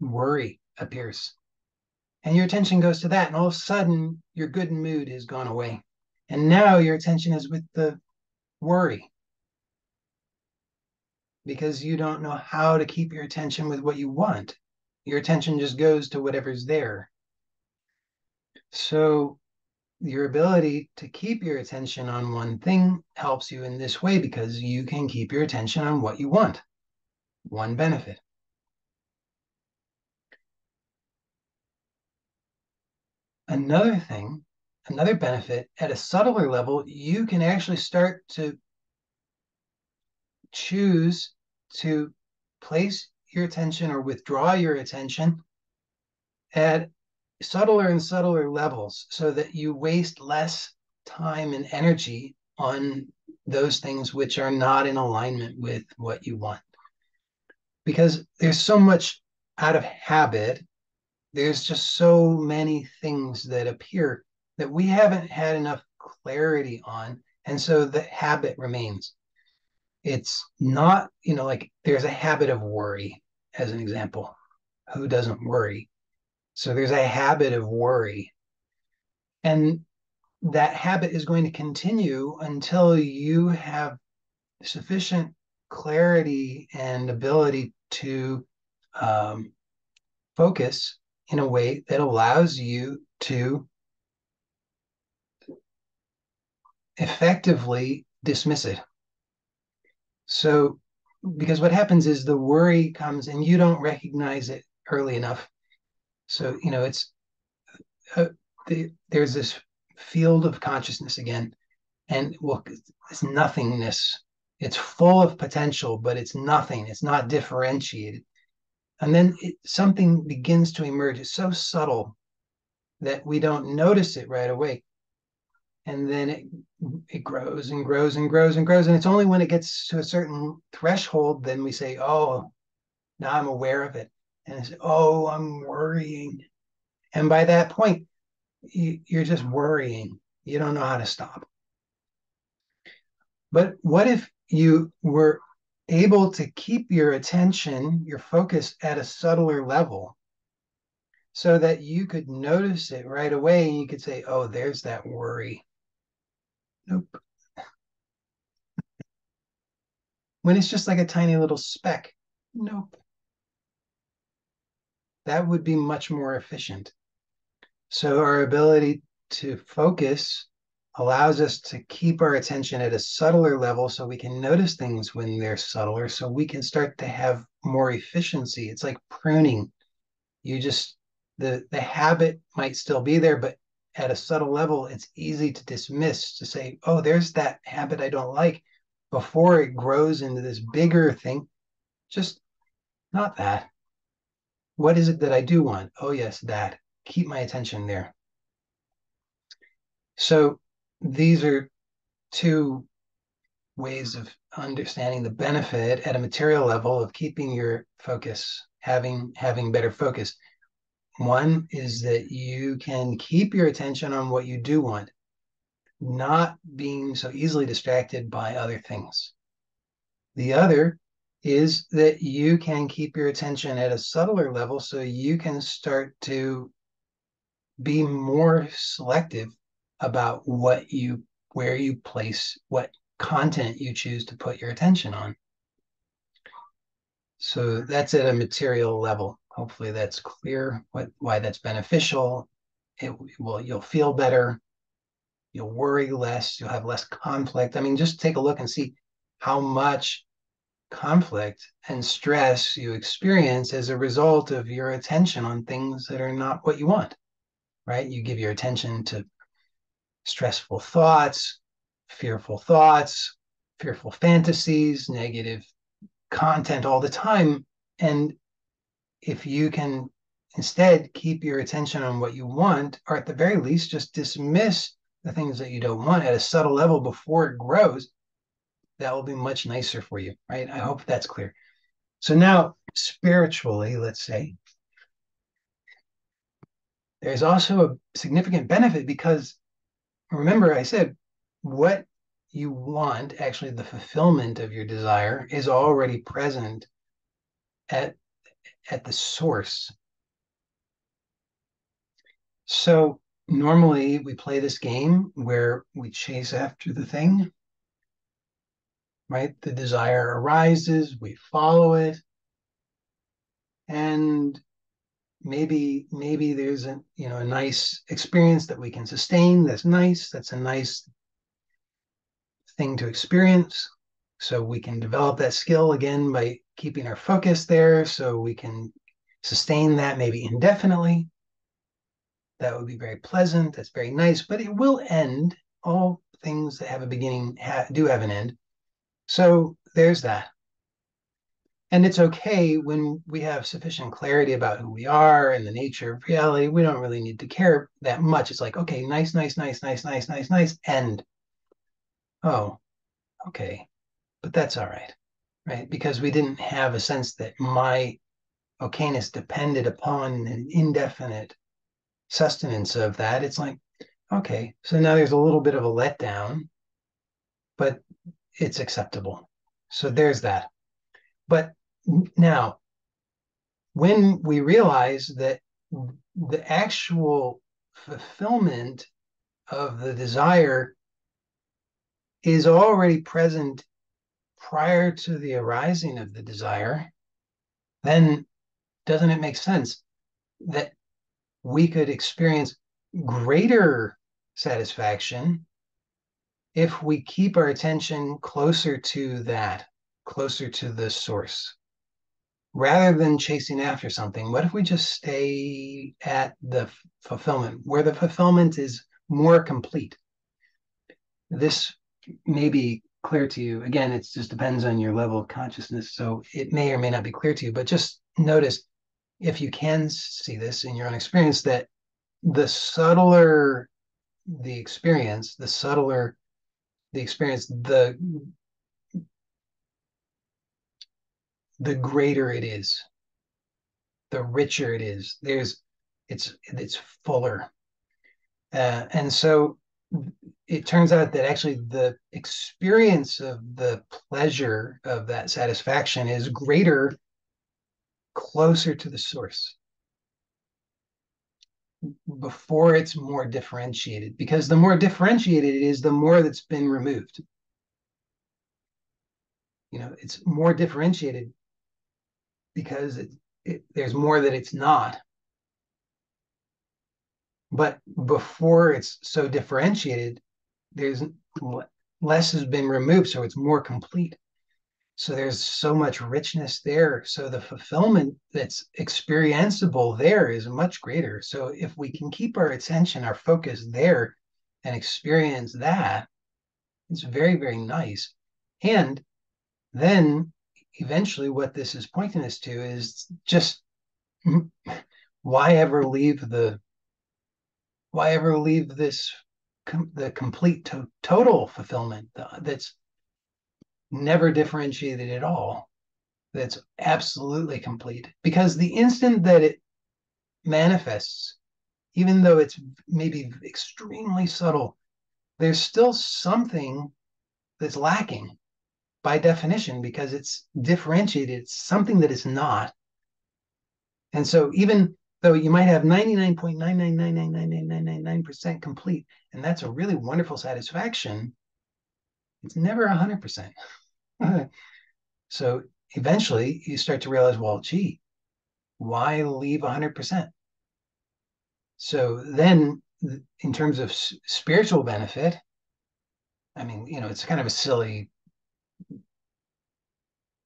A: worry appears. And your attention goes to that, and all of a sudden, your good mood has gone away. And now your attention is with the worry because you don't know how to keep your attention with what you want. Your attention just goes to whatever's there. So, your ability to keep your attention on one thing helps you in this way because you can keep your attention on what you want. One benefit. Another thing, another benefit at a subtler level, you can actually start to choose to place your attention or withdraw your attention at subtler and subtler levels so that you waste less time and energy on those things which are not in alignment with what you want. Because there's so much out of habit, there's just so many things that appear that we haven't had enough clarity on. And so the habit remains it's not you know like there's a habit of worry as an example. Who doesn't worry? So there's a habit of worry. And that habit is going to continue until you have sufficient clarity and ability to um, focus in a way that allows you to effectively dismiss it so, because what happens is the worry comes and you don't recognize it early enough. So, you know, it's uh, the, there's this field of consciousness again, and well, it's nothingness. It's full of potential, but it's nothing. It's not differentiated. And then it, something begins to emerge. It's so subtle that we don't notice it right away and then it it grows and grows and grows and grows and it's only when it gets to a certain threshold then we say oh now i'm aware of it. And it's oh i'm worrying. And by that point you, you're just worrying. You don't know how to stop. But what if you were able to keep your attention your focus at a subtler level so that you could notice it right away and you could say oh there's that worry Nope. when it's just like a tiny little speck, nope. That would be much more efficient. So our ability to focus allows us to keep our attention at a subtler level so we can notice things when they're subtler so we can start to have more efficiency it's like pruning you just the the habit might still be there but at a subtle level, it's easy to dismiss to say, oh, there's that habit I don't like before it grows into this bigger thing. Just not that. What is it that I do want? Oh, yes, that. Keep my attention there. So these are two ways of understanding the benefit at a material level of keeping your focus having having better focus. One is that you can keep your attention on what you do want, not being so easily distracted by other things. The other is that you can keep your attention at a subtler level so you can start to be more selective about what you where you place what content you choose to put your attention on so that's at a material level hopefully that's clear what why that's beneficial it will you'll feel better you'll worry less you'll have less conflict i mean just take a look and see how much conflict and stress you experience as a result of your attention on things that are not what you want right? You give your attention to stressful thoughts, fearful thoughts, fearful fantasies, negative content all the time. And if you can instead keep your attention on what you want, or at the very least, just dismiss the things that you don't want at a subtle level before it grows, that will be much nicer for you, right? I hope that's clear. So now, spiritually, let's say, there's also a significant benefit because remember, I said what you want, actually, the fulfillment of your desire, is already present at, at the source. So normally we play this game where we chase after the thing, right? The desire arises, we follow it, and maybe maybe there's a you know a nice experience that we can sustain that's nice that's a nice thing to experience so we can develop that skill again by keeping our focus there so we can sustain that maybe indefinitely. That would be very pleasant. That's very nice but it will end. All things that have a beginning ha- do have an end. So there's that. And it's okay when we have sufficient clarity about who we are and the nature of reality. We don't really need to care that much. It's like, okay, nice, nice, nice, nice, nice, nice, nice, and oh, okay, but that's all right, right? Because we didn't have a sense that my okayness depended upon an indefinite sustenance of that. It's like, okay, so now there's a little bit of a letdown, but it's acceptable. So there's that. But now, when we realize that the actual fulfillment of the desire is already present prior to the arising of the desire, then doesn't it make sense that we could experience greater satisfaction if we keep our attention closer to that, closer to the source? rather than chasing after something, what if we just stay at the fulfillment where the fulfillment is more complete? This may be clear to you. Again, it just depends on your level of consciousness. So it may or may not be clear to you, but just notice if you can see this in your own experience that the subtler the experience, the subtler the experience, the the greater it is, the richer it is. There's it's it's fuller. Uh, and so it turns out that actually the experience of the pleasure of that satisfaction is greater closer to the source before it's more differentiated because the more differentiated it is the more that's been removed you know it's more differentiated because it, it, there's more that it's not. But before it's so differentiated, there's less has been removed, so it's more complete. So there's so much richness there. So the fulfillment that's experienceable there is much greater. So if we can keep our attention, our focus there and experience that, it's very, very nice. And then eventually what this is pointing us to is just why ever leave the why ever leave this com- the complete to- total fulfillment that's never differentiated at all that's absolutely complete because the instant that it manifests, even though it's maybe extremely subtle, there's still something that's lacking by definition because it's differentiated. It's something that is not. And so even though you might have 99.9999999% complete, and that's a really wonderful satisfaction, it's never 100%. so eventually you start to realize, well, gee, why leave 100%? So then, in terms of spiritual benefit, I mean, you know, it's kind of a silly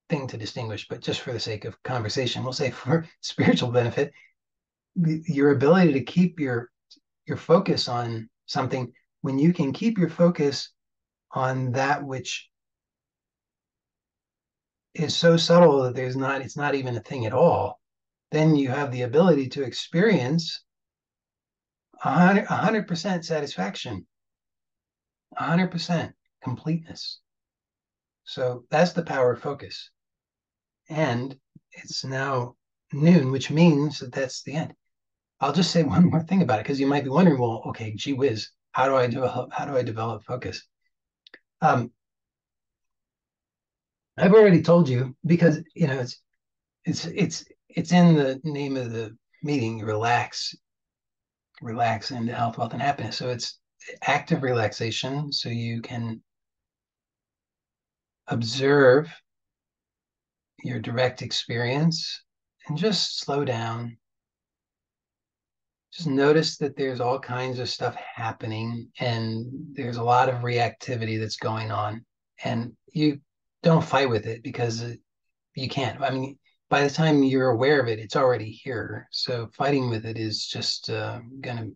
A: thing to distinguish, but just for the sake of conversation, we'll say for spiritual benefit, your ability to keep your your focus on something when you can keep your focus on that which is so subtle that there's not it's not even a thing at all then you have the ability to experience 100, 100% satisfaction 100% completeness. So that's the power of focus. And it's now noon which means that that's the end i'll just say [laughs] one more thing about it because you might be wondering well okay gee whiz how do i develop how do i develop focus um, I've already told you because you know it's it's it's it's in the name of the meeting. Relax, relax into health, wealth, and happiness. So it's active relaxation, so you can observe your direct experience and just slow down. Just notice that there's all kinds of stuff happening and there's a lot of reactivity that's going on. And you don't fight with it because you can't. I mean, by the time you're aware of it, it's already here. So fighting with it is just uh, gonna.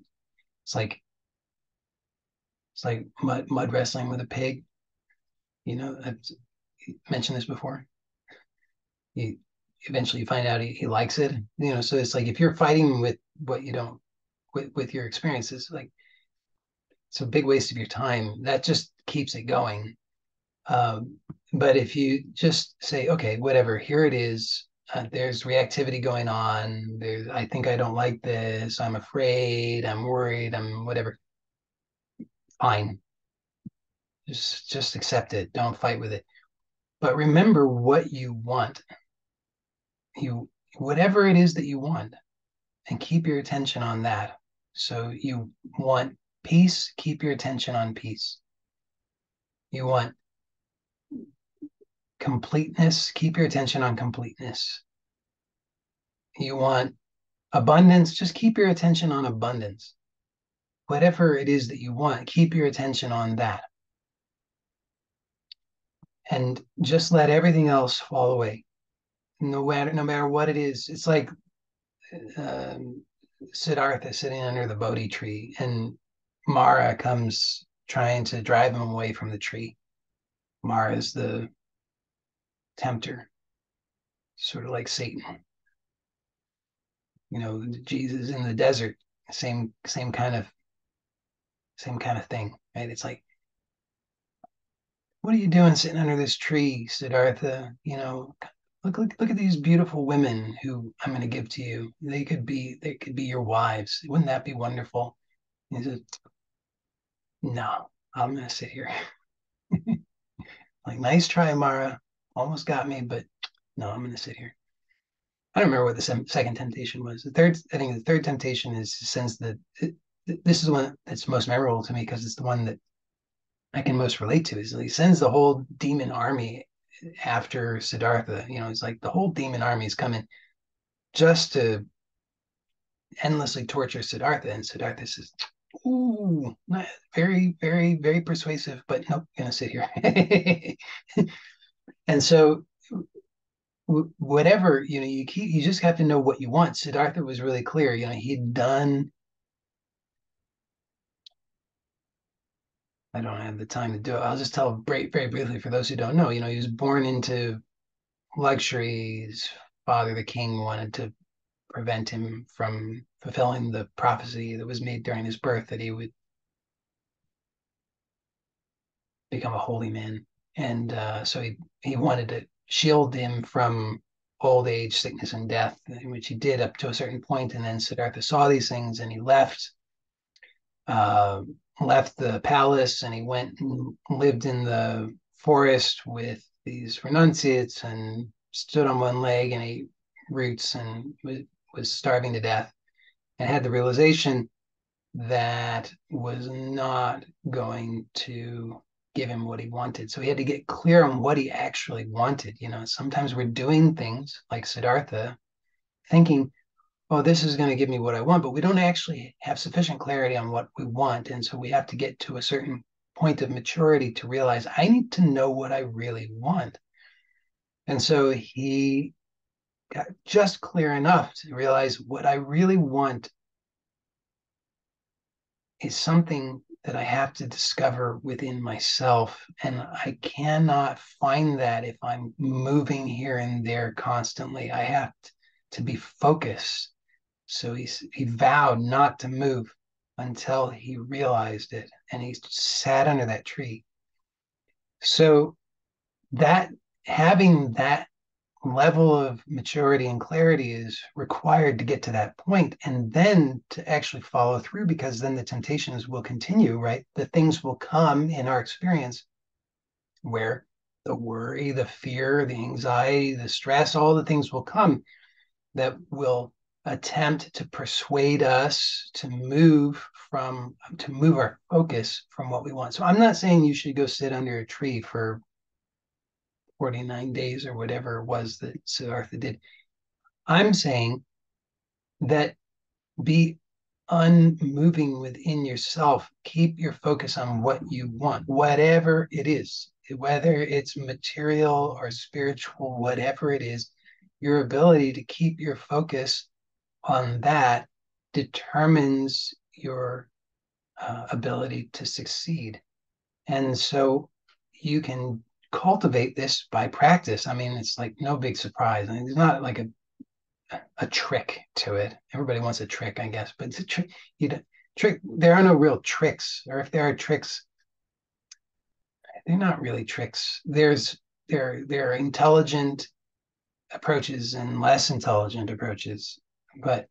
A: It's like it's like mud mud wrestling with a pig. You know, I've mentioned this before. You eventually you find out he, he likes it. You know, so it's like if you're fighting with what you don't with with your experiences, like it's a big waste of your time. That just keeps it going. Um, but if you just say, okay, whatever, here it is. Uh, there's reactivity going on. There's, I think I don't like this. I'm afraid. I'm worried. I'm whatever. Fine. Just, just accept it. Don't fight with it. But remember what you want. You, whatever it is that you want, and keep your attention on that. So you want peace. Keep your attention on peace. You want completeness, keep your attention on completeness. You want abundance, just keep your attention on abundance. Whatever it is that you want, keep your attention on that. And just let everything else fall away. No matter, no matter what it is, it's like um, Siddhartha sitting under the Bodhi tree, and Mara comes trying to drive him away from the tree. Mara is the tempter, sort of like Satan. You know, Jesus in the desert, same same kind of same kind of thing, right? It's like, what are you doing sitting under this tree, Siddhartha? You know, look look look at these beautiful women who I'm going to give to you. They could be they could be your wives. Wouldn't that be wonderful? he says, No, I'm going to sit here. [laughs] like, nice try, Mara almost got me, but no, I'm going to sit here. I don't remember what the second temptation was. The third, I think the third temptation is the this is one that's most memorable to me because it's the one that I can most relate to. Is he sends the whole demon army after Siddhartha. You know, it's like the whole demon army is coming just to endlessly torture Siddhartha, and Siddhartha says, "Ooh, very, very, very persuasive, but nope, gonna sit here." [laughs] and so whatever you know you keep you just have to know what you want siddhartha was really clear you know he'd done i don't have the time to do it i'll just tell very, very briefly for those who don't know you know he was born into luxuries father the king wanted to prevent him from fulfilling the prophecy that was made during his birth that he would become a holy man and uh, so he he wanted to shield him from old age, sickness, and death, which he did up to a certain point. And then Siddhartha saw these things and he left, uh, left the palace and he went and lived in the forest with these renunciates and stood on one leg and ate roots and was starving to death and had the realization that was not going to give him what he wanted. So he had to get clear on what he actually wanted. You know, sometimes we're doing things like Siddhartha, thinking, oh, this is going to give me what I want, but we don't actually have sufficient clarity on what we want. And so we have to get to a certain point of maturity to realize I need to know what I really want. And so he got just clear enough to realize what I really want is something that I have to discover within myself. And I cannot find that if I'm moving here and there constantly. I have to be focused. So he, he vowed not to move until he realized it. And he sat under that tree. So that having that level of maturity and clarity is required to get to that point and then to actually follow through because then the temptations will continue right the things will come in our experience where the worry the fear the anxiety the stress all the things will come that will attempt to persuade us to move from to move our focus from what we want so i'm not saying you should go sit under a tree for 49 days or whatever it was that Siddhartha did. I'm saying that be unmoving within yourself. Keep your focus on what you want, whatever it is, whether it's material or spiritual, whatever it is, your ability to keep your focus on that determines your uh, ability to succeed. And so you can cultivate this by practice. I mean, it's like no big surprise. I mean, it's not like a a trick to it. Everybody wants a trick, I guess, but it's a trick. You don't, trick. There are no real tricks, or if there are tricks, they're not really tricks. There's there there are intelligent approaches and less intelligent approaches, but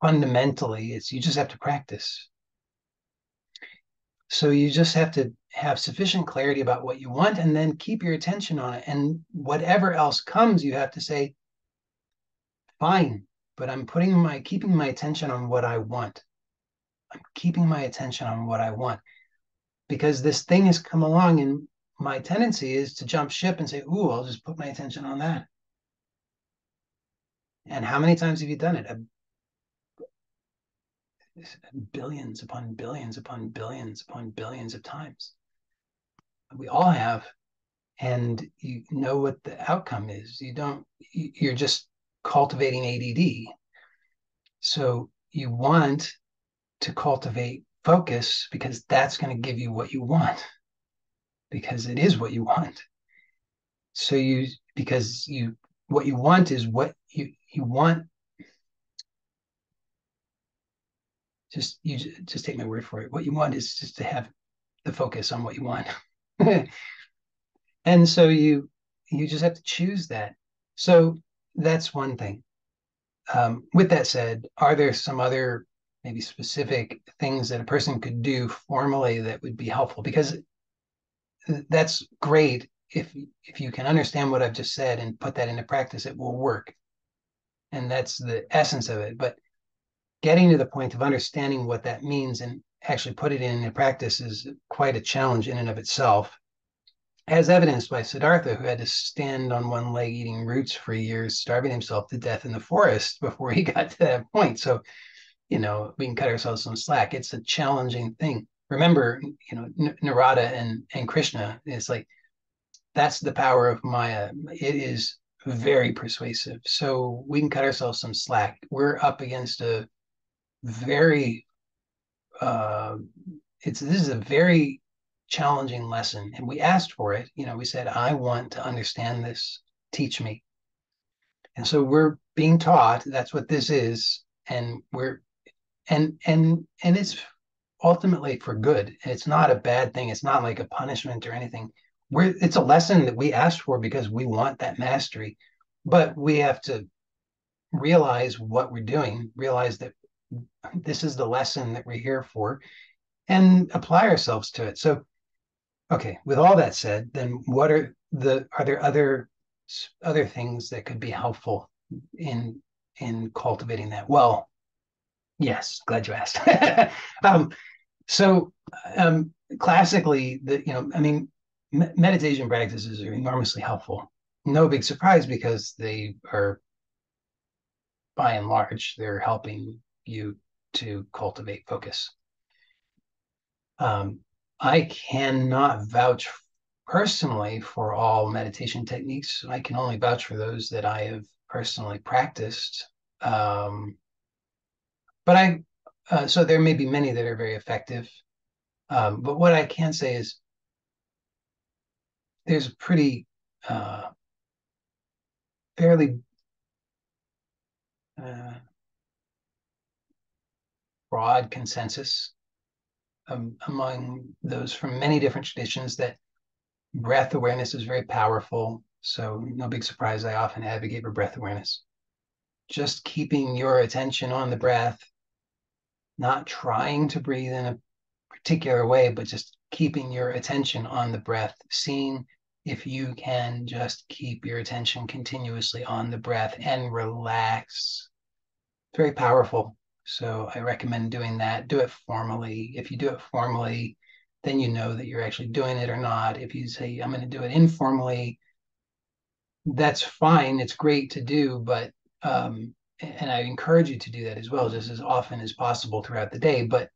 A: fundamentally, it's you just have to practice. So you just have to have sufficient clarity about what you want and then keep your attention on it. And whatever else comes, you have to say, fine, but I'm putting my keeping my attention on what I want. I'm keeping my attention on what I want. Because this thing has come along and my tendency is to jump ship and say, ooh, I'll just put my attention on that. And how many times have you done it? billions upon billions upon billions upon billions of times. We all have, and you know what the outcome is. You don't, you're just cultivating ADD. So you want to cultivate focus because that's going to give you what you want, because it is what you want. So you, because you, what you want is what you, you want just you just take my word for it. What you want is just to have the focus on what you want. [laughs] and so you you just have to choose that. So that's one thing. Um, with that said, are there some other maybe specific things that a person could do formally that would be helpful? Because that's great if if you can understand what I've just said and put that into practice, it will work. And that's the essence of it. But getting to the point of understanding what that means and actually put it into practice is quite a challenge in and of itself. As evidenced by Siddhartha, who had to stand on one leg eating roots for years, starving himself to death in the forest before he [laughs] got to that point. So, you know, we can cut ourselves some slack. It's a challenging thing. Remember, you know, Narada and, and Krishna, it's like that's the power of Maya. It is very persuasive. So we can cut ourselves some slack. We're up against a very uh, it's this is a very challenging lesson and we asked for it. You know we said i want to understand this. Teach me. And so we're being taught that's what this is and we're and and and it's ultimately for good. It's not a bad thing. It's not like a punishment or anything we're it's a lesson that we asked for because we want that mastery, but we have to realize what we're doing, realize that this is the lesson that we're here for, and apply ourselves to it. So, okay, with all that said, then what are the are there other other things that could be helpful in in cultivating that? Well, yes, glad you asked. [laughs] um, so um, classically, the you know, I mean, me- meditation practices are enormously helpful. No big surprise because they are, by and large, they're helping you to cultivate focus. Um, I cannot vouch personally for all meditation techniques. I can only vouch for those that I have personally practiced. Um, but I, uh, so there may be many that are very effective. Um, but what I can say is there's a pretty uh, fairly uh, broad consensus um, among those from many different traditions that breath awareness is very powerful. So, no big surprise, I often advocate for breath awareness. Just keeping your attention on the breath, not trying to breathe in a particular way, but just keeping your attention on the breath, seeing if you can just keep your attention continuously on the breath and relax. Very powerful. So I recommend doing that. Do it formally. If you do it formally, then you know that you're actually doing it or not. If you say, I'm going to do it informally, that's fine. It's great to do, but, um, and I encourage you to do that as well, just as often as possible throughout the day. But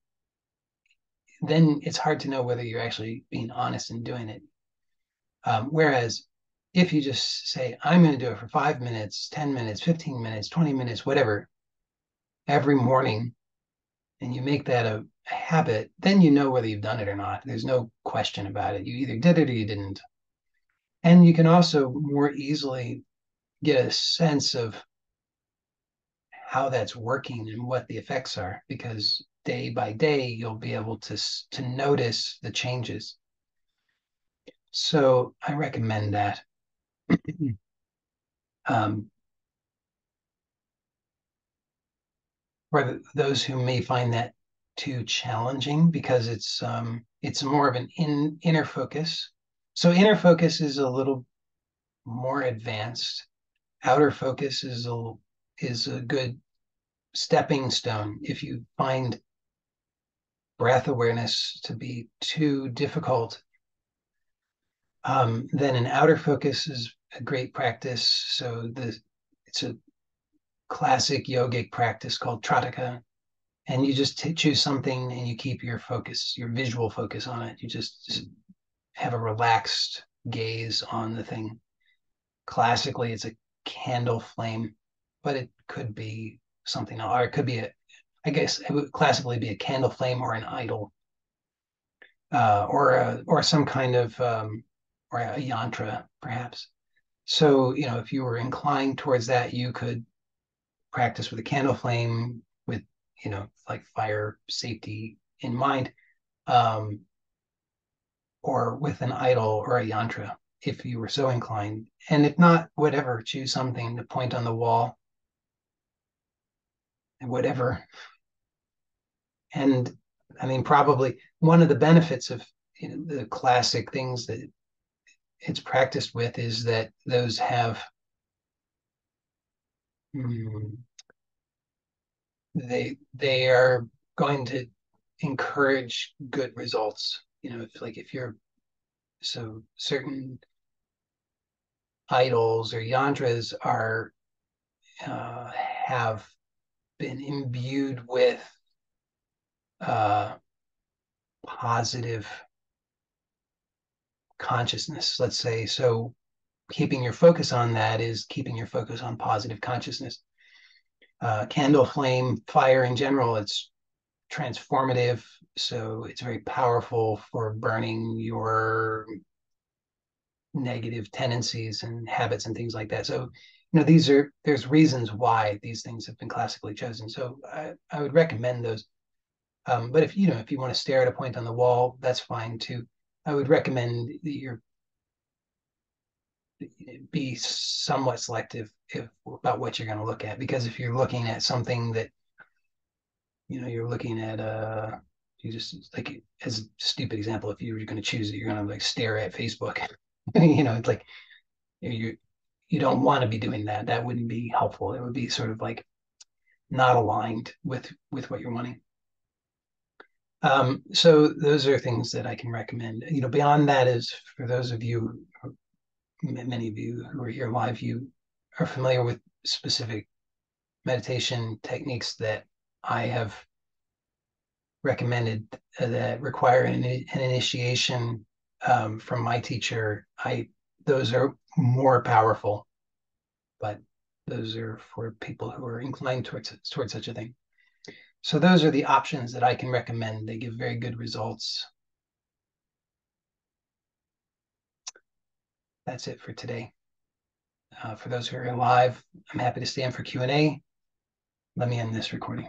A: then it's hard to know whether you're actually being honest in doing it. Um, whereas if you just say, I'm going to do it for five minutes, 10 minutes, 15 minutes, 20 minutes, whatever, every morning, and you make that a, a habit, then you know whether you've done it or not. There's no question about it. You either did it or you didn't. And you can also more easily get a sense of how that's working and what the effects are because day by day you'll be able to to notice the changes so I recommend that. [clears throat] um, for those who may find that too challenging because it's um, it's more of an in, inner focus. So inner focus is a little more advanced. Outer focus is a is a good stepping stone. If you find breath awareness to be too difficult um, then an outer focus is a great practice. So the it's a classic yogic practice called Trataka, and you just t- choose something and you keep your focus, your visual focus on it. You just, just have a relaxed gaze on the thing. Classically, it's a candle flame, but it could be something else, or it could be a, I guess it would classically be a candle flame or an idol, uh, or a, or some kind of um, or a yantra, perhaps. So, you know, if you were inclined towards that, you could practice with a candle flame with, you know, like fire safety in mind, um, or with an idol or a yantra, if you were so inclined. And if not, whatever, choose something to point on the wall, whatever. And I mean, probably one of the benefits of you know, the classic things that it's practiced with is that those have mm, they they are going to encourage good results you know if like if you're so certain idols or yantras are uh, have been imbued with uh, positive consciousness, let's say. So keeping your focus on that is keeping your focus on positive consciousness. Uh, candle flame fire in general, it's transformative. So it's very powerful for burning your negative tendencies and habits and things like that. So, you know, these are, there's reasons why these things have been classically chosen. So I, I would recommend those. Um, but if, you know, if you want to stare at a point on the wall, that's fine too. I would recommend that you're be somewhat selective if, about what you're going to look at because if you're looking at something that you know you're looking at uh you just like as a stupid example if you were going to choose it you're going to like stare at facebook [laughs] you know it's like you you don't want to be doing that that wouldn't be helpful it would be sort of like not aligned with with what you're wanting um, so those are things that I can recommend. You know, beyond that is for those of you, many of you who are here live, you are familiar with specific meditation techniques that I have recommended that require an, an initiation um, from my teacher. I those are more powerful, but those are for people who are inclined towards towards such a thing. So those are the options that I can recommend. They give very good results. That's it for today. Uh, for those who are live, I'm happy to stand for Q&A. Let me end this recording.